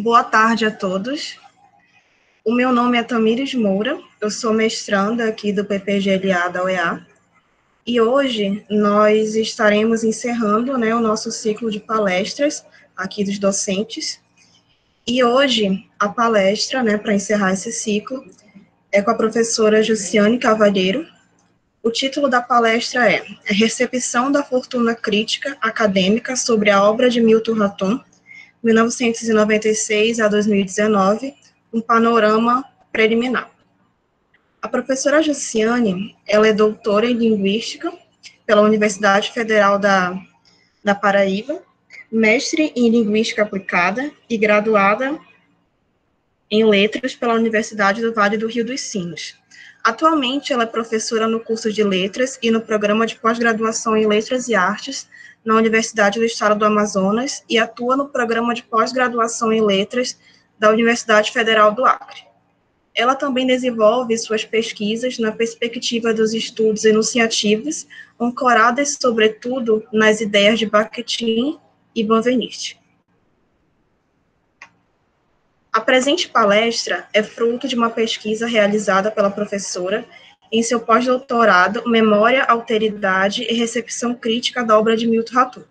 Boa tarde a todos. O meu nome é Tamires Moura, eu sou mestranda aqui do PPGLA da UEA, e hoje nós estaremos encerrando né, o nosso ciclo de palestras aqui dos docentes, e hoje a palestra, né, para encerrar esse ciclo, é com a professora Jussiane Cavalheiro. O título da palestra é Recepção da Fortuna Crítica Acadêmica sobre a obra de Milton Raton, 1996 a 2019, um panorama preliminar. A professora Jussiane, ela é doutora em Linguística pela Universidade Federal da, da Paraíba, mestre em Linguística Aplicada e graduada em Letras pela Universidade do Vale do Rio dos Sinos. Atualmente, ela é professora no curso de Letras e no programa de pós-graduação em Letras e Artes na Universidade do Estado do Amazonas e atua no programa de pós-graduação em Letras da Universidade Federal do Acre. Ela também desenvolve suas pesquisas na perspectiva dos estudos enunciativos, ancoradas, sobretudo, nas ideias de Bakhtin e Benveniste. A presente palestra é fruto de uma pesquisa realizada pela professora em seu pós-doutorado Memória, Alteridade e Recepção Crítica da obra de Milton Ratum.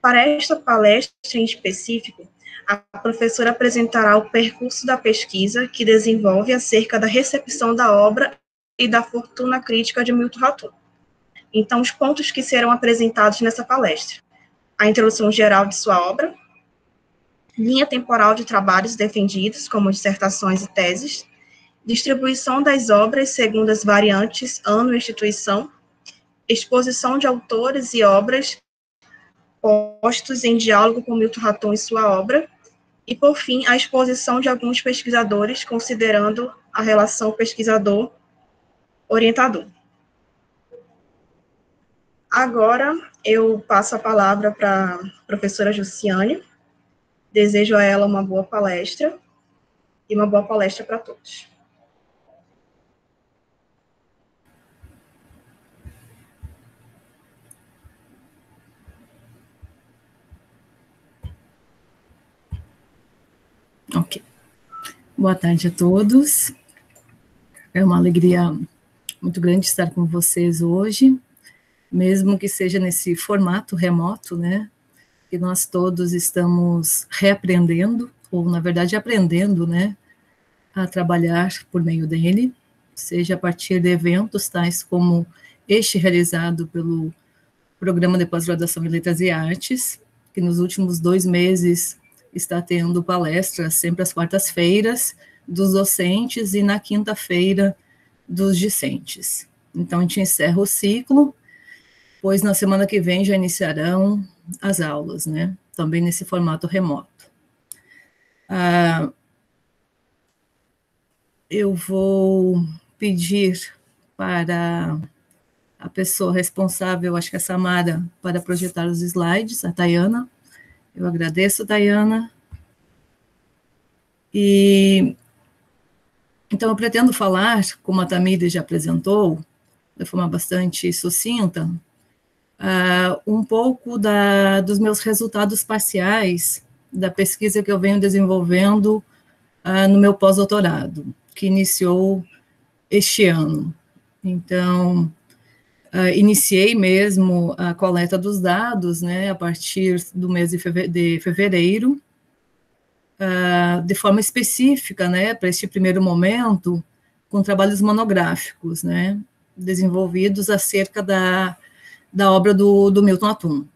Para esta palestra em específico, a professora apresentará o percurso da pesquisa que desenvolve acerca da recepção da obra e da fortuna crítica de Milton Ratum. Então, os pontos que serão apresentados nessa palestra. A introdução geral de sua obra, linha temporal de trabalhos defendidos, como dissertações e teses, distribuição das obras segundo as variantes ano e instituição, exposição de autores e obras postos em diálogo com Milton Raton e sua obra, e, por fim, a exposição de alguns pesquisadores, considerando a relação pesquisador-orientador. Agora, eu passo a palavra para a professora Jussiane, Desejo a ela uma boa palestra e uma boa palestra para todos. Ok. Boa tarde a todos. É uma alegria muito grande estar com vocês hoje, mesmo que seja nesse formato remoto, né? que nós todos estamos reaprendendo, ou na verdade aprendendo, né, a trabalhar por meio dele, seja a partir de eventos tais como este realizado pelo Programa de Pós-Graduação em Letras e Artes, que nos últimos dois meses está tendo palestras sempre às quartas-feiras dos docentes e na quinta-feira dos discentes. Então, a gente encerra o ciclo, pois na semana que vem já iniciarão as aulas, né? Também nesse formato remoto. Ah, eu vou pedir para a pessoa responsável, acho que é a Samara, para projetar os slides, a Tayana. Eu agradeço, Tayana. E então eu pretendo falar, como a Tamires já apresentou, de forma bastante sucinta, uh, um pouco da, dos meus resultados parciais da pesquisa que eu venho desenvolvendo uh, no meu pós-doutorado, que iniciou este ano. Então, uh, iniciei mesmo a coleta dos dados, né, a partir do mês de, de fevereiro, de forma específica, né, para este primeiro momento, com trabalhos monográficos, né, desenvolvidos acerca da da obra do, do Milton Atum,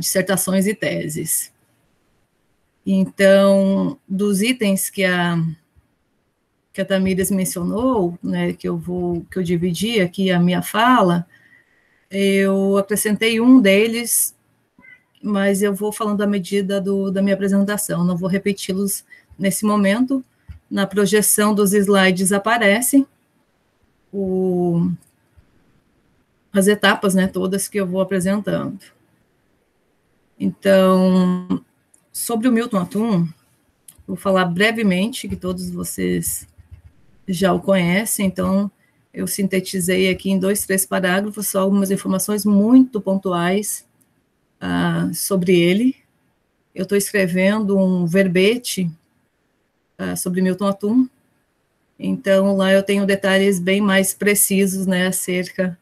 dissertações e teses. Então, dos itens que a que a Tamires mencionou, né, que eu vou que eu dividi aqui a minha fala, eu acrescentei um deles, mas eu vou falando à medida do, da minha apresentação, não vou repeti-los nesse momento. Na projeção dos slides aparecem o, as etapas, né, todas que eu vou apresentando. Então, sobre o Milton Atum, vou falar brevemente, que todos vocês já o conhecem, então eu sintetizei aqui em dois, três parágrafos só algumas informações muito pontuais uh, sobre ele. Eu estou escrevendo um verbete uh, sobre Milton Atum, então lá eu tenho detalhes bem mais precisos, né, acerca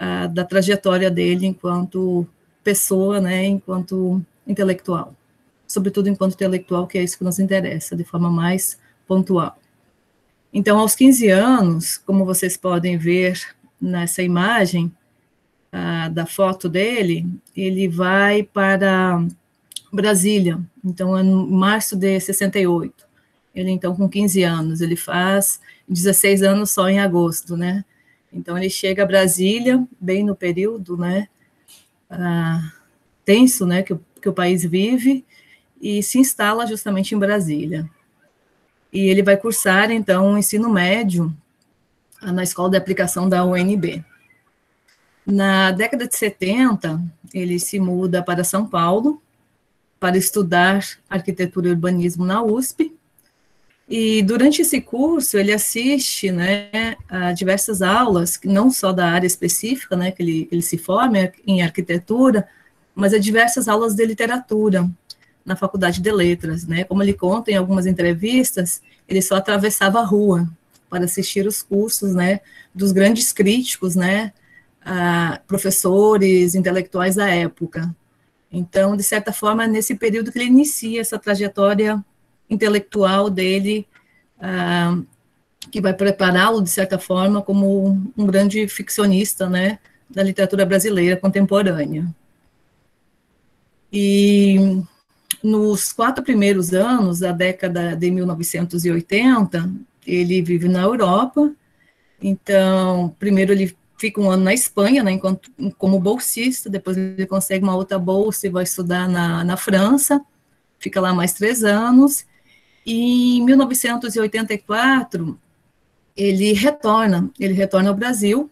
uh, da trajetória dele enquanto pessoa, né, enquanto intelectual, sobretudo enquanto intelectual, que é isso que nos interessa, de forma mais pontual. Então, aos 15 anos, como vocês podem ver nessa imagem uh, da foto dele, ele vai para Brasília, então, é em março de 68. Ele, então, com 15 anos, ele faz 16 anos só em agosto, né? Então, ele chega a Brasília, bem no período, né, uh, tenso, né, que, que o país vive, e se instala justamente em Brasília e ele vai cursar, então, o ensino médio na Escola de Aplicação da UNB. Na década de 70, ele se muda para São Paulo para estudar arquitetura e urbanismo na USP, e durante esse curso ele assiste né, a diversas aulas, não só da área específica, né, que ele, ele se forma em arquitetura, mas a diversas aulas de literatura, na Faculdade de Letras, né? Como ele conta em algumas entrevistas, ele só atravessava a rua para assistir os cursos, né, dos grandes críticos, né, professores, intelectuais da época. Então, de certa forma, é nesse período que ele inicia essa trajetória intelectual dele, que vai prepará-lo, de certa forma, como um grande ficcionista, né, da literatura brasileira contemporânea. E nos quatro primeiros anos da década de 1980, ele vive na Europa. Então, primeiro ele fica um ano na Espanha, né, enquanto, como bolsista, depois ele consegue uma outra bolsa e vai estudar na, na França, fica lá mais três anos, e em 1984 ele retorna, ele retorna ao Brasil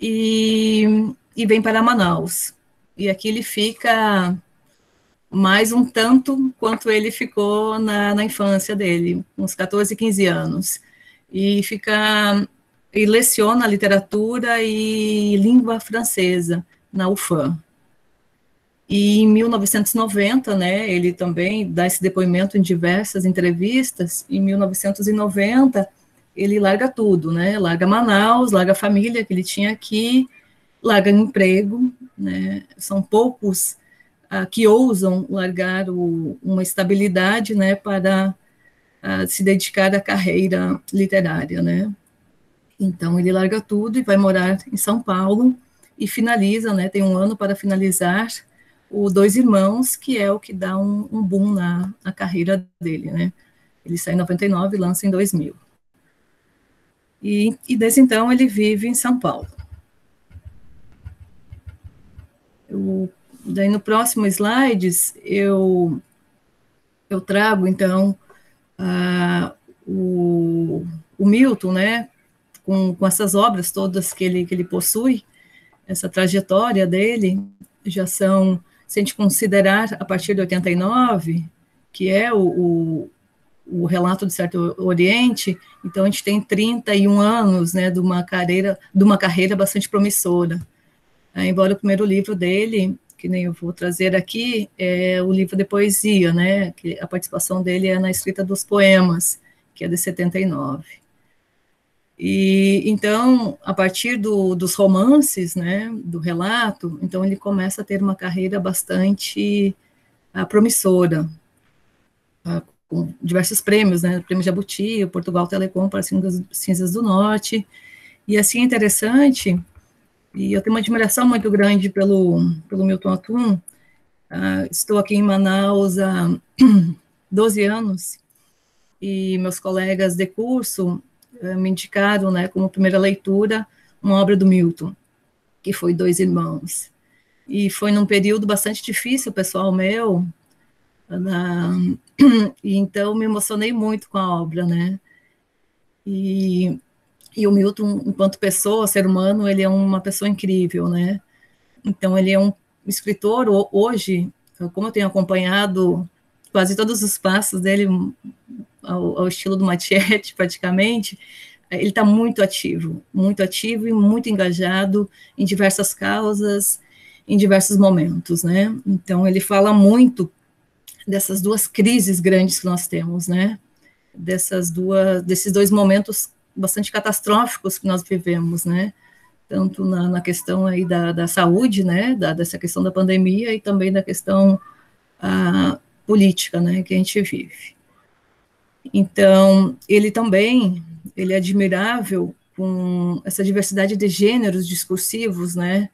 e, e vem para Manaus, e aqui ele fica mais um tanto quanto ele ficou na, na infância dele, uns 14, 15 anos. E fica e leciona literatura e língua francesa na UFAM. E em 1990, né, ele também dá esse depoimento em diversas entrevistas. Em 1990, ele larga tudo, né? Larga Manaus, larga a família que ele tinha aqui, larga emprego, né? São poucos uh, que ousam largar o, uma estabilidade, né, para uh, se dedicar à carreira literária, né. Então ele larga tudo e vai morar em São Paulo e finaliza, né, tem um ano para finalizar o Dois Irmãos, que é o que dá um, um boom na, na carreira dele, né. Ele sai em 99 e lança em 2000. E, e desde então ele vive em São Paulo. O Daí no próximo slides eu, eu trago, então, uh, o, o Milton, né, com, com essas obras todas que ele, que ele possui, essa trajetória dele, já são, se a gente considerar a partir de 89, que é o, o, o relato de certo Oriente, então a gente tem 31 anos, né, de uma carreira, de uma carreira bastante promissora. embora o primeiro livro dele que nem eu vou trazer aqui, é o livro de poesia, né, que a participação dele é na escrita dos poemas, que é de 79. E então, a partir do, dos romances, né, do relato, então ele começa a ter uma carreira bastante uh, promissora, uh, com diversos prêmios, né, prêmio Jabuti, o Portugal Telecom para Cinzas do Norte, e assim é interessante e eu tenho uma admiração muito grande pelo, pelo Milton Atum. Uh, estou aqui em Manaus há 12 anos e meus colegas de curso me indicaram, né, como primeira leitura, uma obra do Milton, que foi Dois Irmãos. E foi num período bastante difícil, pessoal meu, uh, e então me emocionei muito com a obra, né? E e o Milton, enquanto pessoa, ser humano, ele é uma pessoa incrível, né? Então, ele é um escritor, hoje, como eu tenho acompanhado quase todos os passos dele, ao, ao estilo do Matiete, praticamente, ele está muito ativo, muito ativo e muito engajado em diversas causas, em diversos momentos, né? Então, ele fala muito dessas duas crises grandes que nós temos, né? Dessas duas, desses dois momentos bastante catastróficos que nós vivemos, né? Tanto na, na questão aí da, da saúde, né? Da, dessa questão da pandemia e também da questão a, política, né? Que a gente vive. Então, ele também, ele é admirável com essa diversidade de gêneros discursivos, né?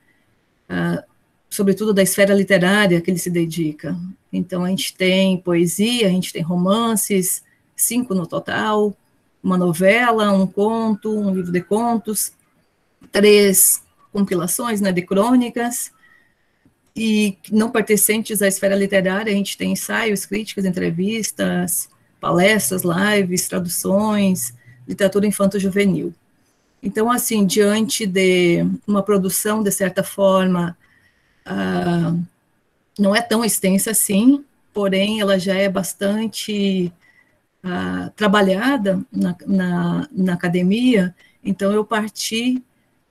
Uh, sobretudo da esfera literária que ele se dedica. Então, a gente tem poesia, a gente tem romances, cinco no total, uma novela, um conto, um livro de contos, três compilações né, de crônicas, e não pertencentes à esfera literária, a gente tem ensaios, críticas, entrevistas, palestras, lives, traduções, literatura infanto-juvenil. Então, assim, diante de uma produção, de certa forma, ah, não é tão extensa assim, porém ela já é bastante ah, trabalhada na, na, na, academia, então eu parti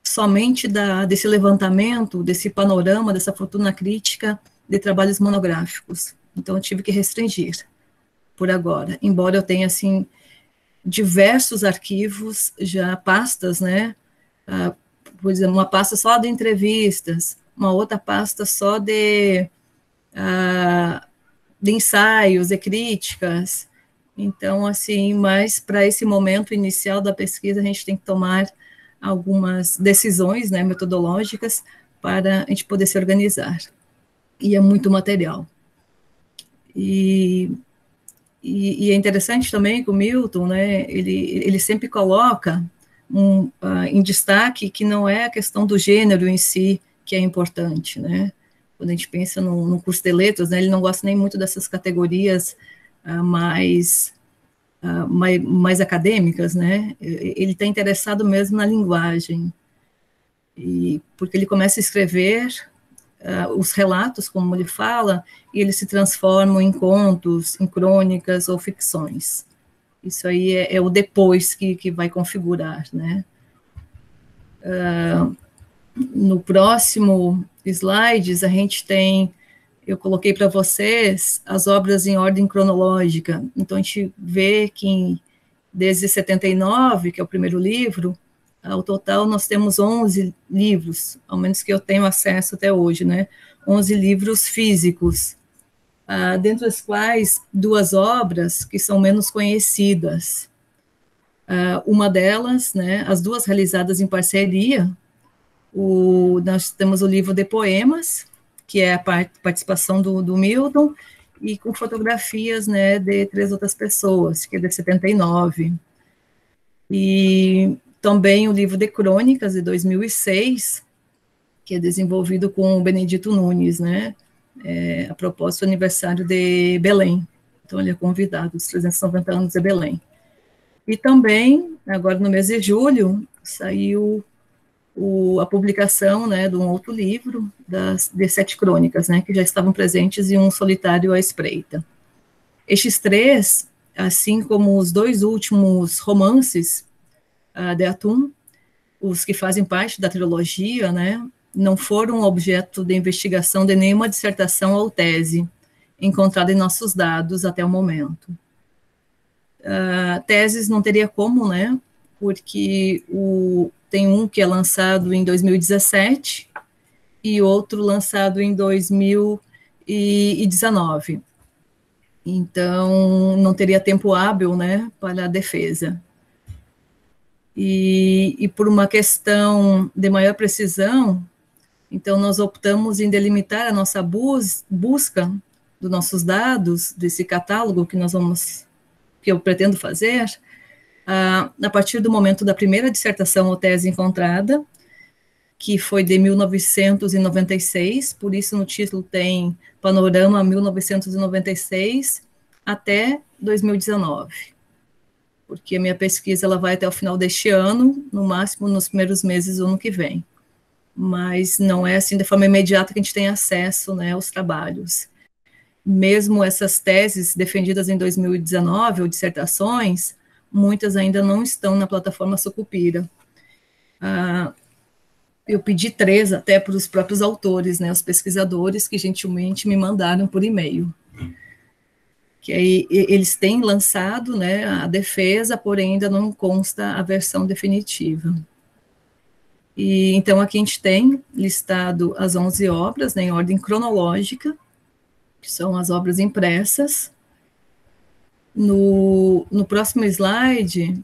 somente da, desse levantamento, desse panorama, dessa fortuna crítica de trabalhos monográficos. Então eu tive que restringir por agora, embora eu tenha, assim, diversos arquivos, já pastas, né, ah, por exemplo, uma pasta só de entrevistas, uma outra pasta só de, uh, de ensaios e críticas. Então, assim, mas para esse momento inicial da pesquisa, a gente tem que tomar algumas decisões né, metodológicas para a gente poder se organizar. E é muito material. E, e, e é interessante também que o Milton, né, ele, ele sempre coloca um, uh, em destaque que não é a questão do gênero em si, que é importante, né? Quando a gente pensa no, no curso de letras, né, ele não gosta nem muito dessas categorias uh, mais, uh, mais, mais acadêmicas, né? Ele está interessado mesmo na linguagem, e porque ele começa a escrever uh, os relatos, como ele fala, e eles se transformam em contos, em crônicas ou ficções. Isso aí é, é o depois que, que vai configurar, né? Uh, no próximo slides, a gente tem, eu coloquei para vocês as obras em ordem cronológica. Então, a gente vê que em, desde 79, que é o primeiro livro, ao total nós temos 11 livros, ao menos que eu tenho acesso até hoje, né? 11 livros físicos, ah, dentre os quais duas obras que são menos conhecidas. Ah, uma delas, né, as duas realizadas em parceria, o, nós temos o livro de poemas, que é a part, participação do, do Milton, e com fotografias né, de três outras pessoas, que é de 79. E também o livro de crônicas, de 2006, que é desenvolvido com o Benedito Nunes, né, é, a propósito do aniversário de Belém. Então, ele é convidado, os 390 anos de Belém. E também, agora no mês de julho, saiu o, a publicação né, de um outro livro, das, de sete crônicas, né, que já estavam presentes em um solitário à espreita. Estes três, assim como os dois últimos romances uh, de Atum, os que fazem parte da trilogia, né, não foram objeto de investigação de nenhuma dissertação ou tese encontrada em nossos dados até o momento. Uh, teses não teria como, né, porque o, tem um que é lançado em 2017 e outro lançado em 2019. Então, não teria tempo hábil, né, para a defesa. E, e por uma questão de maior precisão, então nós optamos em delimitar a nossa bus busca dos nossos dados, desse catálogo que nós vamos, que eu pretendo fazer, a, a partir do momento da primeira dissertação ou tese encontrada, que foi de 1996, por isso no título tem Panorama 1996 até 2019. Porque a minha pesquisa ela vai até o final deste ano, no máximo nos primeiros meses do ano que vem. Mas não é assim de forma imediata que a gente tem acesso né, aos trabalhos. mesmo essas teses defendidas em 2019, ou dissertações, muitas ainda não estão na plataforma Sucupira. Ah, eu pedi três até para os próprios autores, né, os pesquisadores que gentilmente me mandaram por e-mail. Que aí eles têm lançado, né, a defesa, porém ainda não consta a versão definitiva. E então aqui a gente tem listado as 11 obras, né, em ordem cronológica, que são as obras impressas. No, no próximo slide,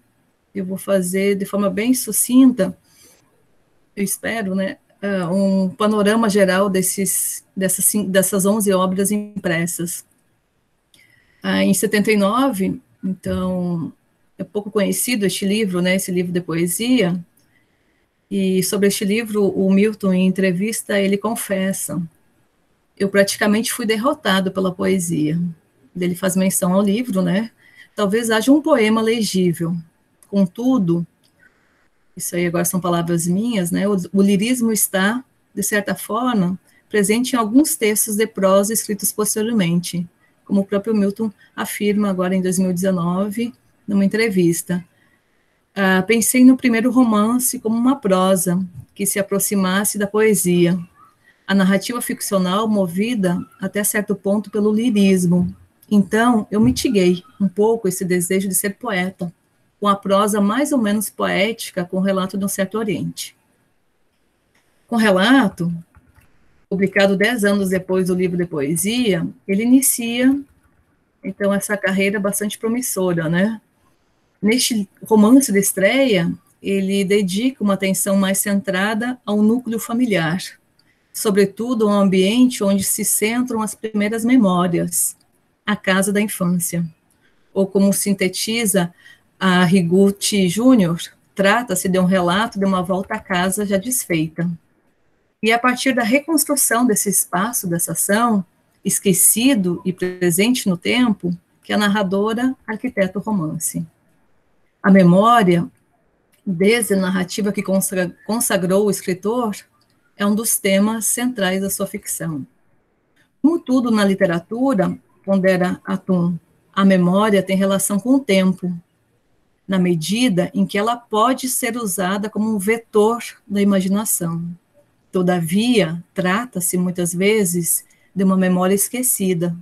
eu vou fazer de forma bem sucinta, eu espero, né, uh, um panorama geral desses, dessas, dessas 11 obras impressas. Uh, em 79, então, é pouco conhecido este livro, né, esse livro de poesia, e sobre este livro, o Milton, em entrevista, ele confessa eu praticamente fui derrotado pela poesia. Ele faz menção ao livro, né? Talvez haja um poema legível. Contudo, isso aí agora são palavras minhas, né? O, o lirismo está, de certa forma, presente em alguns textos de prosa escritos posteriormente, como o próprio Milton afirma agora em 2019, numa entrevista. Ah, pensei no primeiro romance como uma prosa que se aproximasse da poesia, a narrativa ficcional movida até certo ponto pelo lirismo. Então, eu mitiguei um pouco esse desejo de ser poeta, com a prosa mais ou menos poética com o relato de um certo Oriente. Com o relato, publicado dez anos depois do livro de poesia, ele inicia, então, essa carreira bastante promissora, né? Neste romance de estreia, ele dedica uma atenção mais centrada ao núcleo familiar, sobretudo um ambiente onde se centram as primeiras memórias, a casa da infância. Ou como sintetiza a Rigucci Júnior, trata-se de um relato de uma volta à casa já desfeita. E a partir da reconstrução desse espaço, dessa ação, esquecido e presente no tempo, que a narradora arquiteta o romance. A memória, desde a narrativa que consagrou o escritor, é um dos temas centrais da sua ficção. Como tudo na literatura, pondera Atum, a memória tem relação com o tempo, na medida em que ela pode ser usada como um vetor da imaginação. Todavia, trata-se muitas vezes de uma memória esquecida,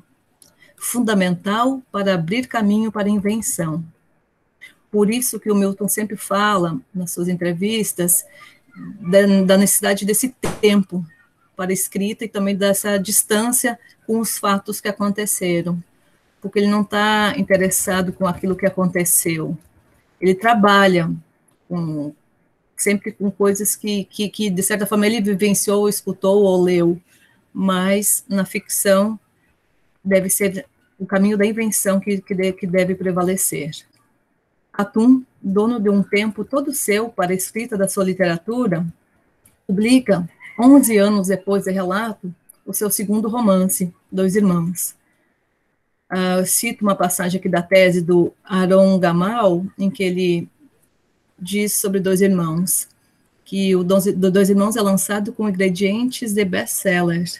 fundamental para abrir caminho para a invenção. Por isso que o Milton sempre fala nas suas entrevistas da, da necessidade desse tempo para a escrita e também dessa distância com os fatos que aconteceram, porque ele não está interessado com aquilo que aconteceu. Ele trabalha com, sempre com coisas que, que, que, de certa forma, ele vivenciou, escutou ou leu, mas na ficção deve ser o caminho da invenção que, que, de, que deve prevalecer. Atum, dono de um tempo todo seu para a escrita da sua literatura, publica, 11 anos depois do relato, o seu segundo romance, Dois Irmãos. Uh, cito uma passagem aqui da tese do Aaron Gamal, em que ele diz sobre Dois Irmãos, que o Dois Irmãos é lançado com ingredientes de best-seller.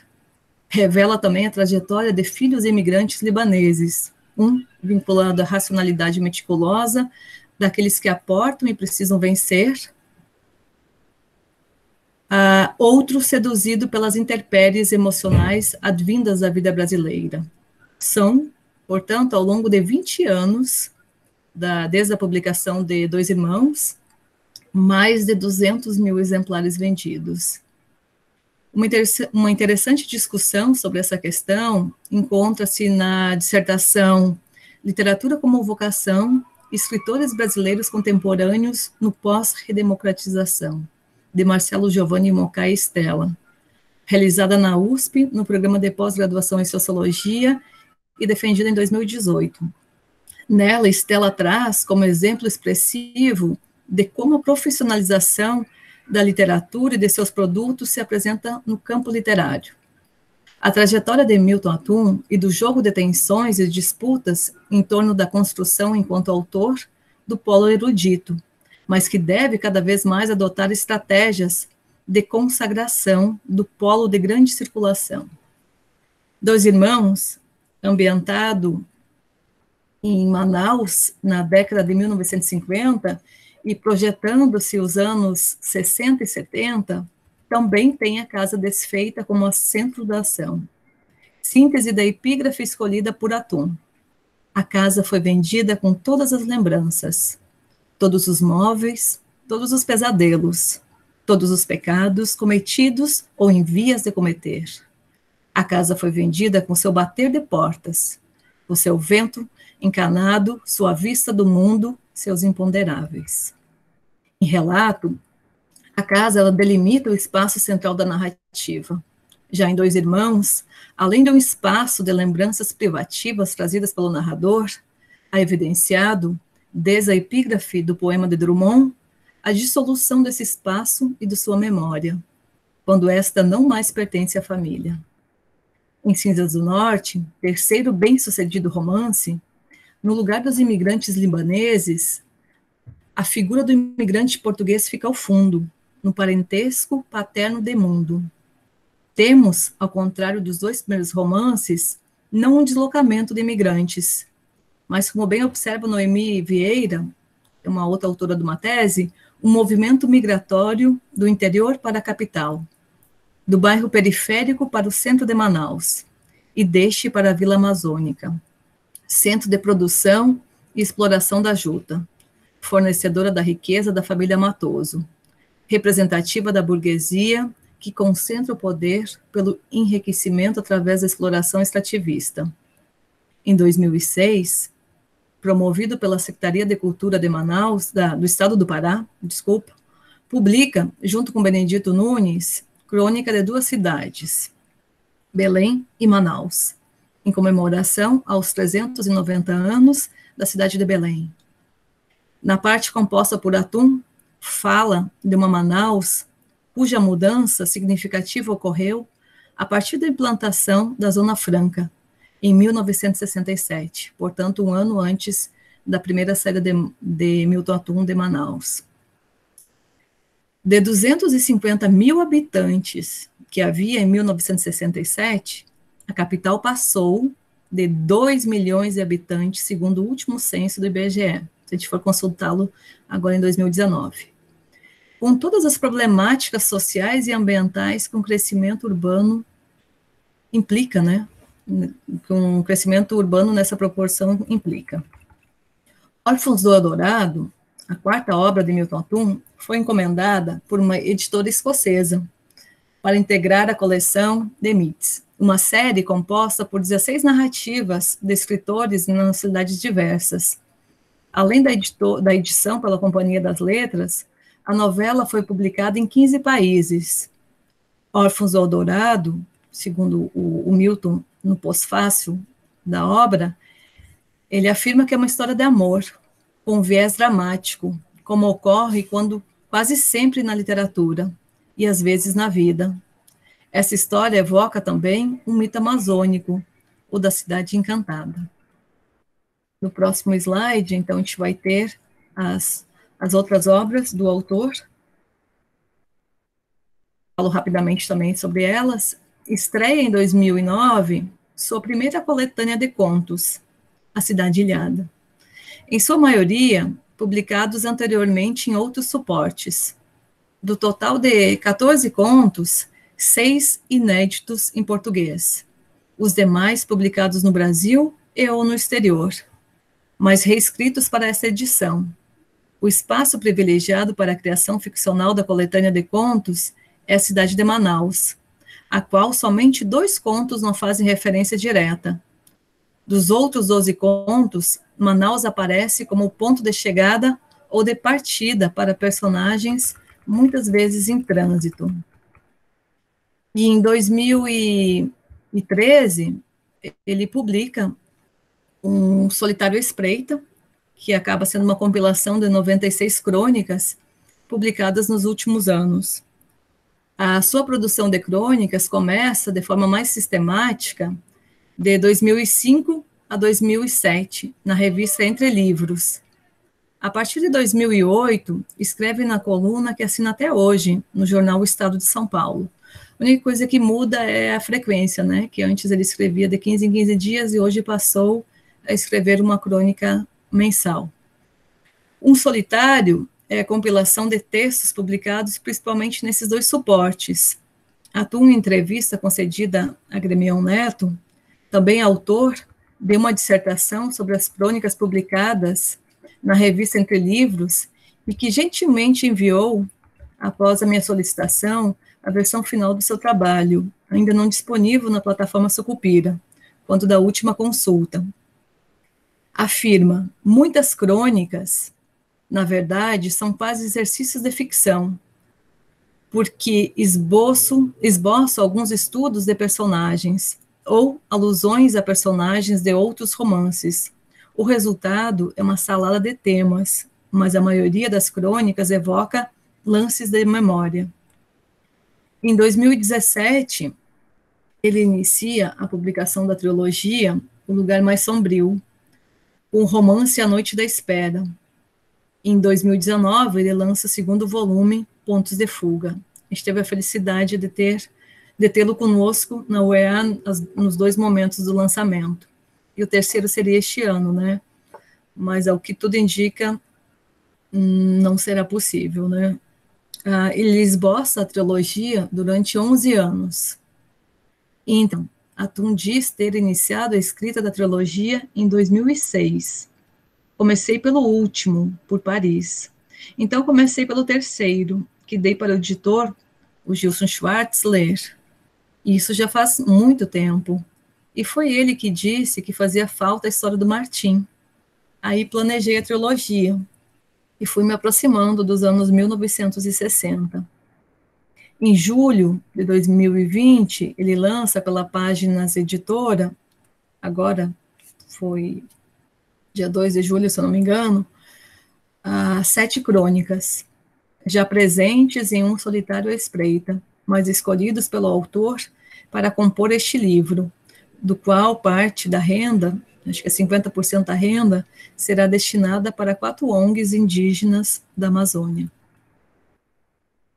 Revela também a trajetória de filhos imigrantes libaneses, um vinculado à racionalidade meticulosa daqueles que aportam e precisam vencer, uh, outro seduzido pelas intempéries emocionais advindas da vida brasileira. São, portanto, ao longo de 20 anos, da, desde a publicação de Dois Irmãos, mais de 200 mil exemplares vendidos. Uma, uma interessante discussão sobre essa questão encontra-se na dissertação Literatura como Vocação, Escritores Brasileiros Contemporâneos no Pós-Redemocratização, de Marcelo Giovanni Mocai Estela, realizada na USP, no programa de pós-graduação em Sociologia e defendida em 2018. Nela, Estela traz como exemplo expressivo de como a profissionalização da literatura e de seus produtos se apresenta no campo literário. A trajetória de Milton Atum e do jogo de tensões e disputas em torno da construção enquanto autor do polo erudito, mas que deve cada vez mais adotar estratégias de consagração do polo de grande circulação. Dois Irmãos ambientado em Manaus na década de 1950 e projetando-se os anos 60 e 70, também tem a casa desfeita como centro da ação. Síntese da epígrafe escolhida por Atum. A casa foi vendida com todas as lembranças, todos os móveis, todos os pesadelos, todos os pecados cometidos ou em vias de cometer. A casa foi vendida com seu bater de portas, o seu vento encanado, sua vista do mundo, seus imponderáveis. Em relato, a casa ela delimita o espaço central da narrativa. Já em Dois Irmãos, além de um espaço de lembranças privativas trazidas pelo narrador, há evidenciado, desde a epígrafe do poema de Drummond, a dissolução desse espaço e de sua memória, quando esta não mais pertence à família. Em Cinzas do Norte, terceiro bem-sucedido romance, no lugar dos imigrantes libaneses, a figura do imigrante português fica ao fundo, no parentesco paterno de mundo. Temos, ao contrário dos dois primeiros romances, não um deslocamento de imigrantes, mas, como bem observa Noemi Vieira, uma outra autora de uma tese, um movimento migratório do interior para a capital, do bairro periférico para o centro de Manaus e deste para a Vila Amazônica, centro de produção e exploração da juta, fornecedora da riqueza da família Matoso, representativa da burguesia que concentra o poder pelo enriquecimento através da exploração extrativista. Em 2006, promovido pela Secretaria de Cultura de Manaus, da, do Estado do Pará, desculpa, publica, junto com Benedito Nunes, Crônica de Duas Cidades, Belém e Manaus, em comemoração aos 390 anos da cidade de Belém. Na parte composta por Atum, fala de uma Manaus cuja mudança significativa ocorreu a partir da implantação da Zona Franca, em 1967, portanto, um ano antes da primeira saída de, de Milton Atum de Manaus. De 250 mil habitantes que havia em 1967, a capital passou de 2 milhões de habitantes, segundo o último censo do IBGE, se a gente for consultá-lo agora em 2019 com todas as problemáticas sociais e ambientais que um crescimento urbano implica, né? Com um crescimento urbano nessa proporção implica. Órfãos do Adorado, a quarta obra de Milton Atum, foi encomendada por uma editora escocesa para integrar a coleção The Myths, uma série composta por 16 narrativas de escritores em nacionalidades diversas. Além da, da edição pela Companhia das Letras, a novela foi publicada em 15 países. Órfãos do Eldorado, segundo o, o Milton, no pós-fácil da obra, ele afirma que é uma história de amor, com viés dramático, como ocorre quando quase sempre na literatura e às vezes na vida. Essa história evoca também um mito amazônico, o da cidade encantada. No próximo slide, então, a gente vai ter as as outras obras do autor. Falo rapidamente também sobre elas. Estreia em 2009 sua primeira coletânea de contos, A Cidade Ilhada. Em sua maioria, publicados anteriormente em outros suportes. Do total de 14 contos, seis inéditos em português. Os demais publicados no Brasil e ou no exterior, mas reescritos para essa edição, o espaço privilegiado para a criação ficcional da coletânea de contos é a cidade de Manaus, a qual somente dois contos não fazem referência direta. Dos outros doze contos, Manaus aparece como ponto de chegada ou de partida para personagens, muitas vezes em trânsito. E em 2013, ele publica um Solitário Espreita, que acaba sendo uma compilação de 96 crônicas publicadas nos últimos anos. A sua produção de crônicas começa de forma mais sistemática de 2005 a 2007, na revista Entre Livros. A partir de 2008, escreve na coluna que assina até hoje, no jornal O Estado de São Paulo, A única coisa que muda é a frequência, né? Que antes ele escrevia de 15 em 15 dias e hoje passou a escrever uma crônica mensal. Um solitário é a compilação de textos publicados principalmente nesses dois suportes. A tua entrevista concedida a Gremião Neto, também autor de uma dissertação sobre as crônicas publicadas na revista Entre Livros e que gentilmente enviou, após a minha solicitação, a versão final do seu trabalho, ainda não disponível na plataforma Sucupira, quanto da última consulta. Afirma: muitas crônicas, na verdade, são quase exercícios de ficção, porque esboço, esboço alguns estudos de personagens ou alusões a personagens de outros romances. O resultado é uma salada de temas, mas a maioria das crônicas evoca lances de memória. Em 2017, ele inicia a publicação da trilogia O Lugar Mais Sombrio, com o romance A Noite da Espera. Em 2019, ele lança o segundo volume, Pontos de Fuga. A gente teve a felicidade de ter de tê-lo conosco na UEA nos dois momentos do lançamento. E o terceiro seria este ano, né? Mas ao que tudo indica, hum, não será possível, né? Uh, ele esboça a trilogia durante 11 anos. Então, Atum diz ter iniciado a escrita da trilogia em 2006. Comecei pelo último, por Paris. Então, comecei pelo terceiro, que dei para o editor, o Gilson Schwartz, ler. Isso já faz muito tempo. E foi ele que disse que fazia falta a história do Martim. Aí planejei a trilogia, e fui me aproximando dos anos 1960. Em julho de 2020, ele lança pela Páginas Editora, agora foi dia 2 de julho, se eu não me engano, as sete crônicas, já presentes em um solitário espreita, mas escolhidos pelo autor para compor este livro, do qual parte da renda acho que é 50% da renda, será destinada para quatro ONGs indígenas da Amazônia.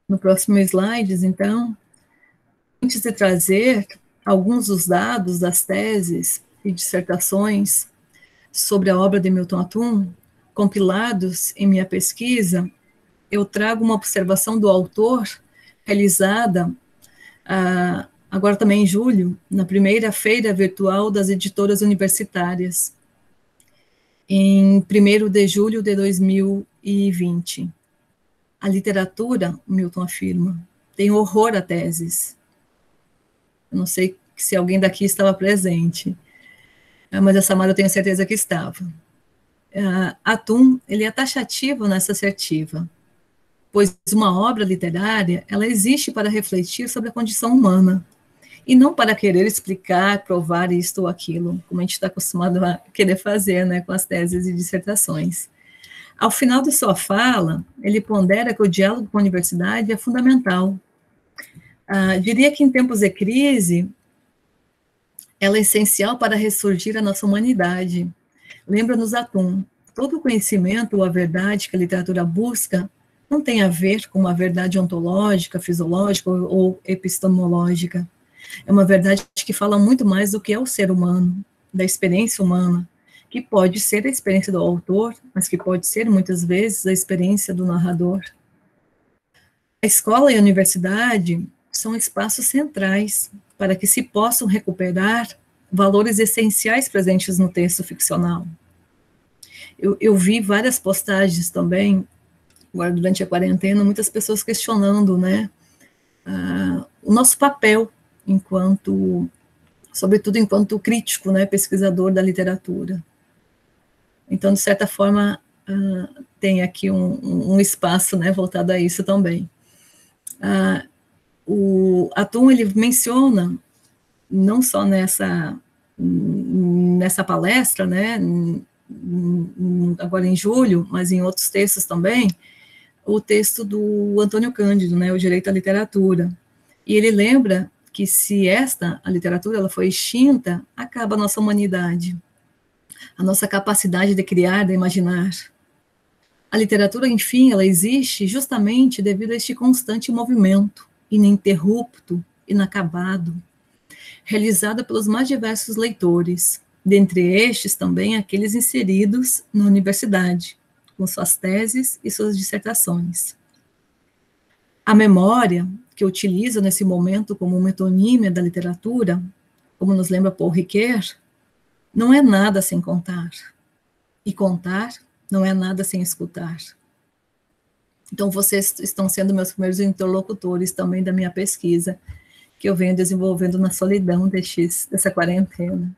No próximo slide, então, antes de trazer alguns dos dados das teses e dissertações sobre a obra de Milton Atum, compilados em minha pesquisa, eu trago uma observação do autor realizada ah, agora também em julho, na primeira feira virtual das editoras universitárias, em 1 de julho de 2020. A literatura, Milton afirma, tem horror a teses. Eu não sei se alguém daqui estava presente, mas a Samara eu tenho certeza que estava. Uh, Atum, ele é taxativo nessa assertiva, pois uma obra literária, ela existe para refletir sobre a condição humana, e não para querer explicar, provar isto ou aquilo, como a gente está acostumado a querer fazer né, com as teses e dissertações. Ao final de sua fala, ele pondera que o diálogo com a universidade é fundamental. Ah, diria que em tempos de crise, ela é essencial para ressurgir a nossa humanidade. Lembra-nos Atum, todo conhecimento ou a verdade que a literatura busca não tem a ver com uma verdade ontológica, fisiológica ou epistemológica. É uma verdade que fala muito mais do que é o ser humano, da experiência humana, que pode ser a experiência do autor, mas que pode ser muitas vezes a experiência do narrador. A escola e a universidade são espaços centrais para que se possam recuperar valores essenciais presentes no texto ficcional. Eu, eu vi várias postagens também, agora durante a quarentena, muitas pessoas questionando, né, uh, o nosso papel enquanto, sobretudo enquanto crítico, né, pesquisador da literatura. Então, de certa forma, uh, tem aqui um, um, espaço, né, voltado a isso também. Uh, o Atum, ele menciona, não só nessa, nessa palestra, né, agora em julho, mas em outros textos também, o texto do Antônio Cândido, né, o Direito à Literatura. E ele lembra que se esta, a literatura, ela foi extinta, acaba a nossa humanidade, a nossa capacidade de criar, de imaginar. A literatura, enfim, ela existe justamente devido a este constante movimento, ininterrupto, inacabado, realizada pelos mais diversos leitores, dentre estes também aqueles inseridos na universidade, com suas teses e suas dissertações. A memória, que eu utilizo nesse momento como metonímia da literatura, como nos lembra Paul Ricoeur, não é nada sem contar. E contar não é nada sem escutar. Então, vocês estão sendo meus primeiros interlocutores também da minha pesquisa, que eu venho desenvolvendo na solidão dessa quarentena.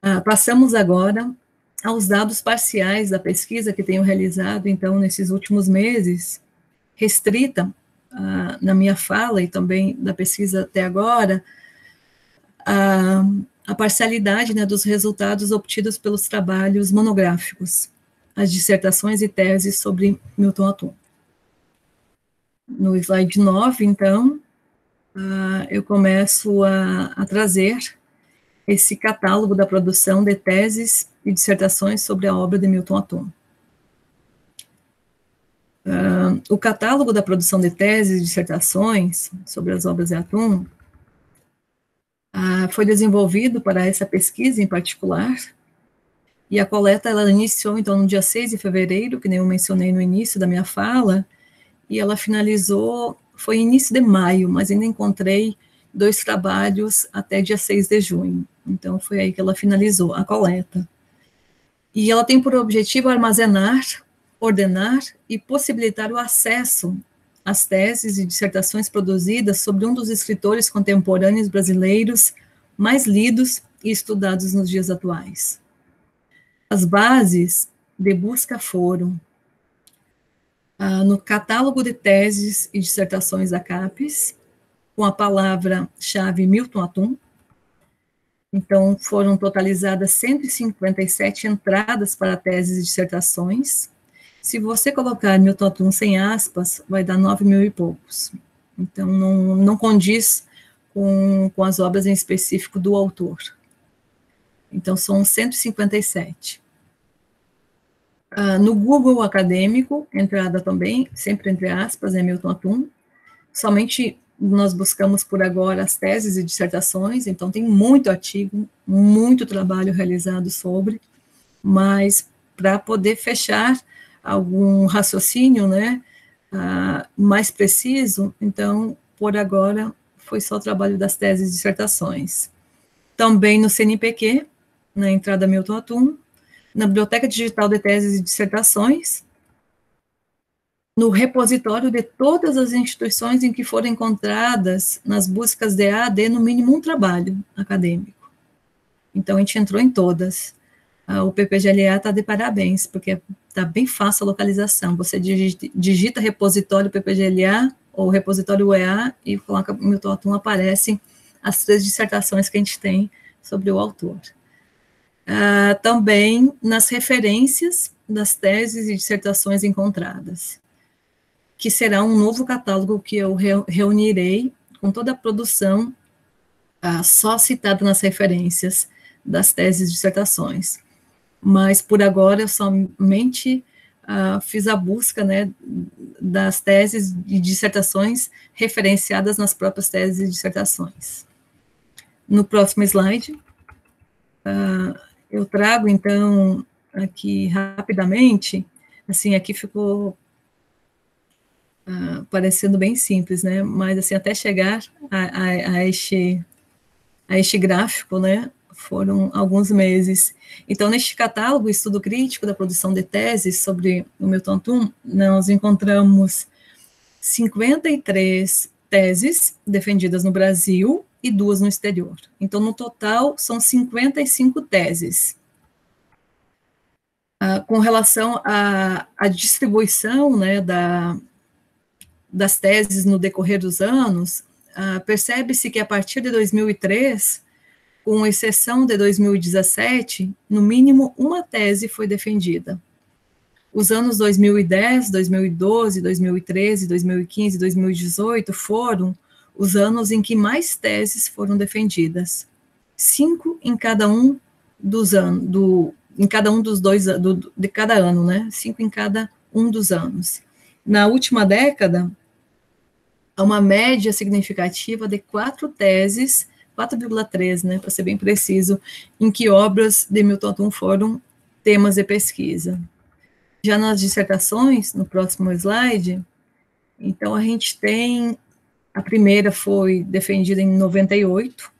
Ah, passamos agora aos dados parciais da pesquisa que tenho realizado, então, nesses últimos meses, restrita na minha fala e também da pesquisa até agora, a, a parcialidade né, dos resultados obtidos pelos trabalhos monográficos as dissertações e teses sobre Milton Atum. No slide 9, então, eu começo a, a, trazer esse catálogo da produção de teses e dissertações sobre a obra de Milton Atum. Uh, o catálogo da produção de teses e dissertações sobre as obras de Atum uh, foi desenvolvido para essa pesquisa em particular e a coleta, ela iniciou, então, no dia 6 de fevereiro, que nem eu mencionei no início da minha fala, e ela finalizou, foi início de maio, mas ainda encontrei dois trabalhos até dia 6 de junho. Então, foi aí que ela finalizou a coleta. E ela tem por objetivo armazenar, ordenar e possibilitar o acesso às teses e dissertações produzidas sobre um dos escritores contemporâneos brasileiros mais lidos e estudados nos dias atuais. As bases de busca foram ah, no catálogo de teses e dissertações da CAPES, com a palavra-chave Milton Atum. Então, foram totalizadas 157 entradas para teses e dissertações. Se você colocar Milton Atum sem aspas, vai dar 9 mil e poucos. Então, não, não condiz com, com as obras em específico do autor. Então, são 157. Uh, no Google acadêmico, entrada também, sempre entre aspas, é Milton Atum. Somente nós buscamos por agora as teses e dissertações, então tem muito artigo, muito trabalho realizado sobre, mas para poder fechar algum raciocínio, né, uh, mais preciso, então, por agora, foi só o trabalho das teses e dissertações. Também no CNPq, na entrada Milton Atum, na Biblioteca Digital de Teses e Dissertações, no repositório de todas as instituições em que foram encontradas nas buscas de AD no mínimo um trabalho acadêmico. Então, a gente entrou em todas. Ah, o PPGLA está de parabéns, porque está bem fácil a localização. Você digita, repositório PPGLA ou repositório UEA e coloca Milton Atum, aparecem as três dissertações que a gente tem sobre o autor uh, também nas referências das teses e dissertações encontradas, que será um novo catálogo que eu reunirei com toda a produção uh, só citada nas referências das teses e dissertações. Mas, por agora, eu somente uh, fiz a busca né, das teses e dissertações referenciadas nas próprias teses e dissertações. No próximo slide, uh, eu trago, então, aqui rapidamente, assim, aqui ficou uh, parecendo bem simples, né? Mas, assim, até chegar a, a, a, este, a este gráfico, né? Foram alguns meses. Então, neste catálogo, estudo crítico da produção de teses sobre o Milton Tum, nós encontramos 53 teses defendidas no Brasil, e duas no exterior. Então, no total, são 55 teses. Ah, com relação à, à distribuição né, da, das teses no decorrer dos anos, ah, percebe-se que a partir de 2003, com exceção de 2017, no mínimo uma tese foi defendida. Os anos 2010, 2012, 2013, 2015 e 2018 foram os anos em que mais teses foram defendidas. Cinco em cada um dos anos, do, em cada um dos dois, do, de cada ano, né? Cinco em cada um dos anos. Na última década, uma média significativa de quatro teses, 4,3, né, para ser bem preciso, em que obras de Milton Atum foram temas de pesquisa. Já nas dissertações, no próximo slide, então a gente tem, a primeira foi defendida em 98,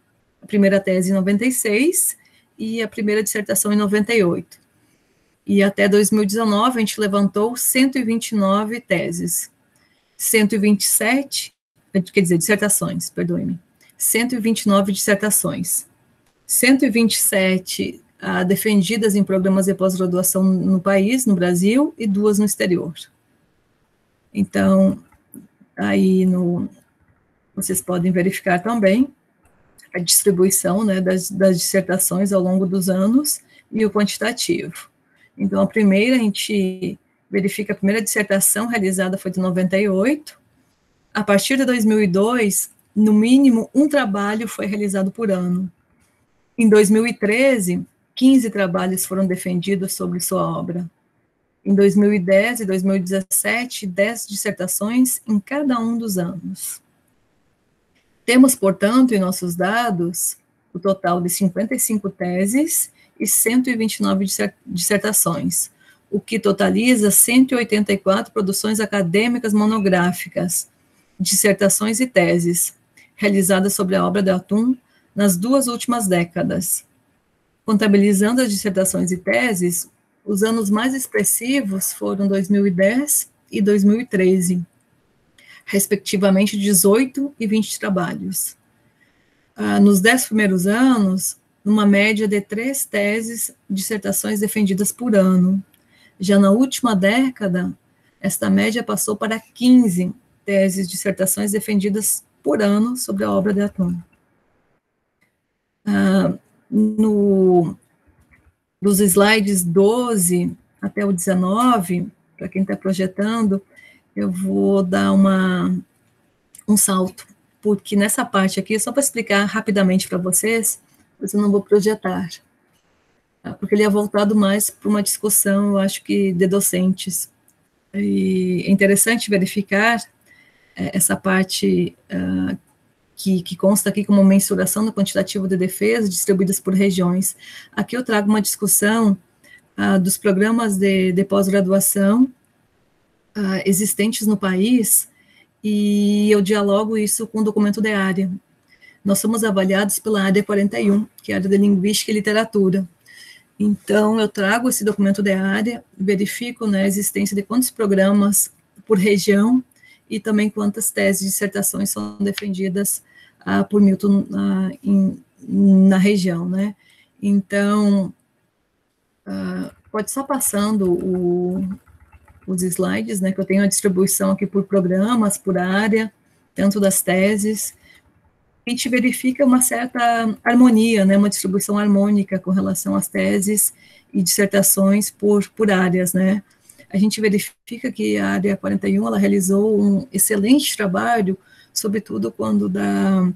a primeira tese em 96 e a primeira dissertação em 98. E até 2019 a gente levantou 129 teses. 127, quer dizer, dissertações, perdoe-me. 129 dissertações. 127 ah, defendidas em programas de pós-graduação no país, no Brasil, e duas no exterior. Então, aí no, vocês podem verificar também a distribuição né, das, das dissertações ao longo dos anos e o quantitativo. Então, a primeira, a gente verifica a primeira dissertação realizada foi de 98. A partir de 2002, no mínimo um trabalho foi realizado por ano. Em 2013, 15 trabalhos foram defendidos sobre sua obra. Em 2010 e 2017, 10 dissertações em cada um dos anos. Temos, portanto, em nossos dados, o total de 55 teses e 129 dissertações, o que totaliza 184 produções acadêmicas monográficas, dissertações e teses, realizadas sobre a obra de Atum nas duas últimas décadas. Contabilizando as dissertações e teses, os anos mais expressivos foram 2010 e 2013, respectivamente 18 e 20 trabalhos. Ah, nos dez primeiros anos, numa média de três teses, dissertações defendidas por ano. Já na última década, esta média passou para 15 teses, dissertações defendidas por ano sobre a obra de Atom. Ah, no, dos slides 12 até o 19, para quem está projetando, eu vou dar uma, um salto, porque nessa parte aqui, só para explicar rapidamente para vocês, eu não vou projetar, tá? porque ele é voltado mais para uma discussão, eu acho que de docentes. E é interessante verificar essa parte uh, que, que, consta aqui como mensuração do quantitativo de defesa distribuídas por regiões. Aqui eu trago uma discussão uh, dos programas de, de pós-graduação uh, existentes no país e eu dialogo isso com o documento de área. Nós somos avaliados pela área 41, que é a área de Linguística e Literatura. Então, eu trago esse documento de área, verifico né, a existência de quantos programas por região e também quantas teses e dissertações são defendidas ah, por Milton em, na região, né? Então, ah, pode só passando o, os slides, né, que eu tenho a distribuição aqui por programas, por área, tanto das teses, a gente verifica uma certa harmonia, né, uma distribuição harmônica com relação às teses e dissertações por, por áreas, né. A gente verifica que a área 41, ela realizou um excelente trabalho, sobretudo quando da,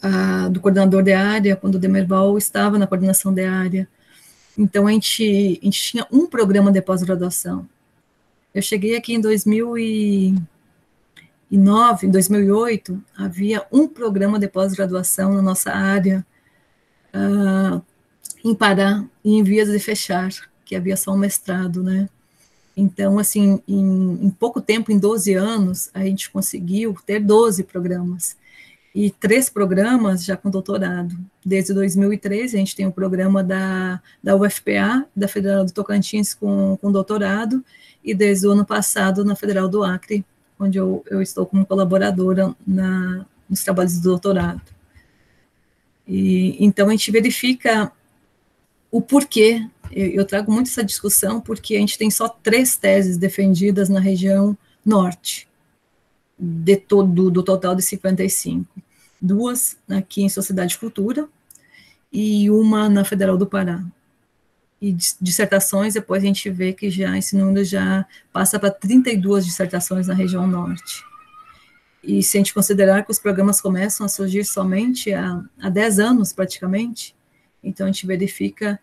a, do coordenador de área, quando o Demerval estava na coordenação de área. Então, a gente, a gente tinha um programa de pós-graduação, eu cheguei aqui em 2009, em 2008, havia um programa de pós-graduação na nossa área uh, em Pará e em vias de fechar, que havia só um mestrado, né? Então, assim, em, em, pouco tempo, em 12 anos, a gente conseguiu ter 12 programas. E três programas já com doutorado. Desde 2013, a gente tem o programa da, da UFPA, da Federal do Tocantins, com, com doutorado, e desde o ano passado na Federal do Acre, onde eu, eu estou como colaboradora na, nos trabalhos de doutorado. E, então, a gente verifica o porquê, eu, eu trago muito essa discussão, porque a gente tem só três teses defendidas na região norte, de todo, do total de 55. Duas aqui em Sociedade e Cultura, e uma na Federal do Pará e dissertações, depois a gente vê que já esse número já passa para 32 dissertações na região norte. E se a gente considerar que os programas começam a surgir somente há, há 10 anos, praticamente, então a gente verifica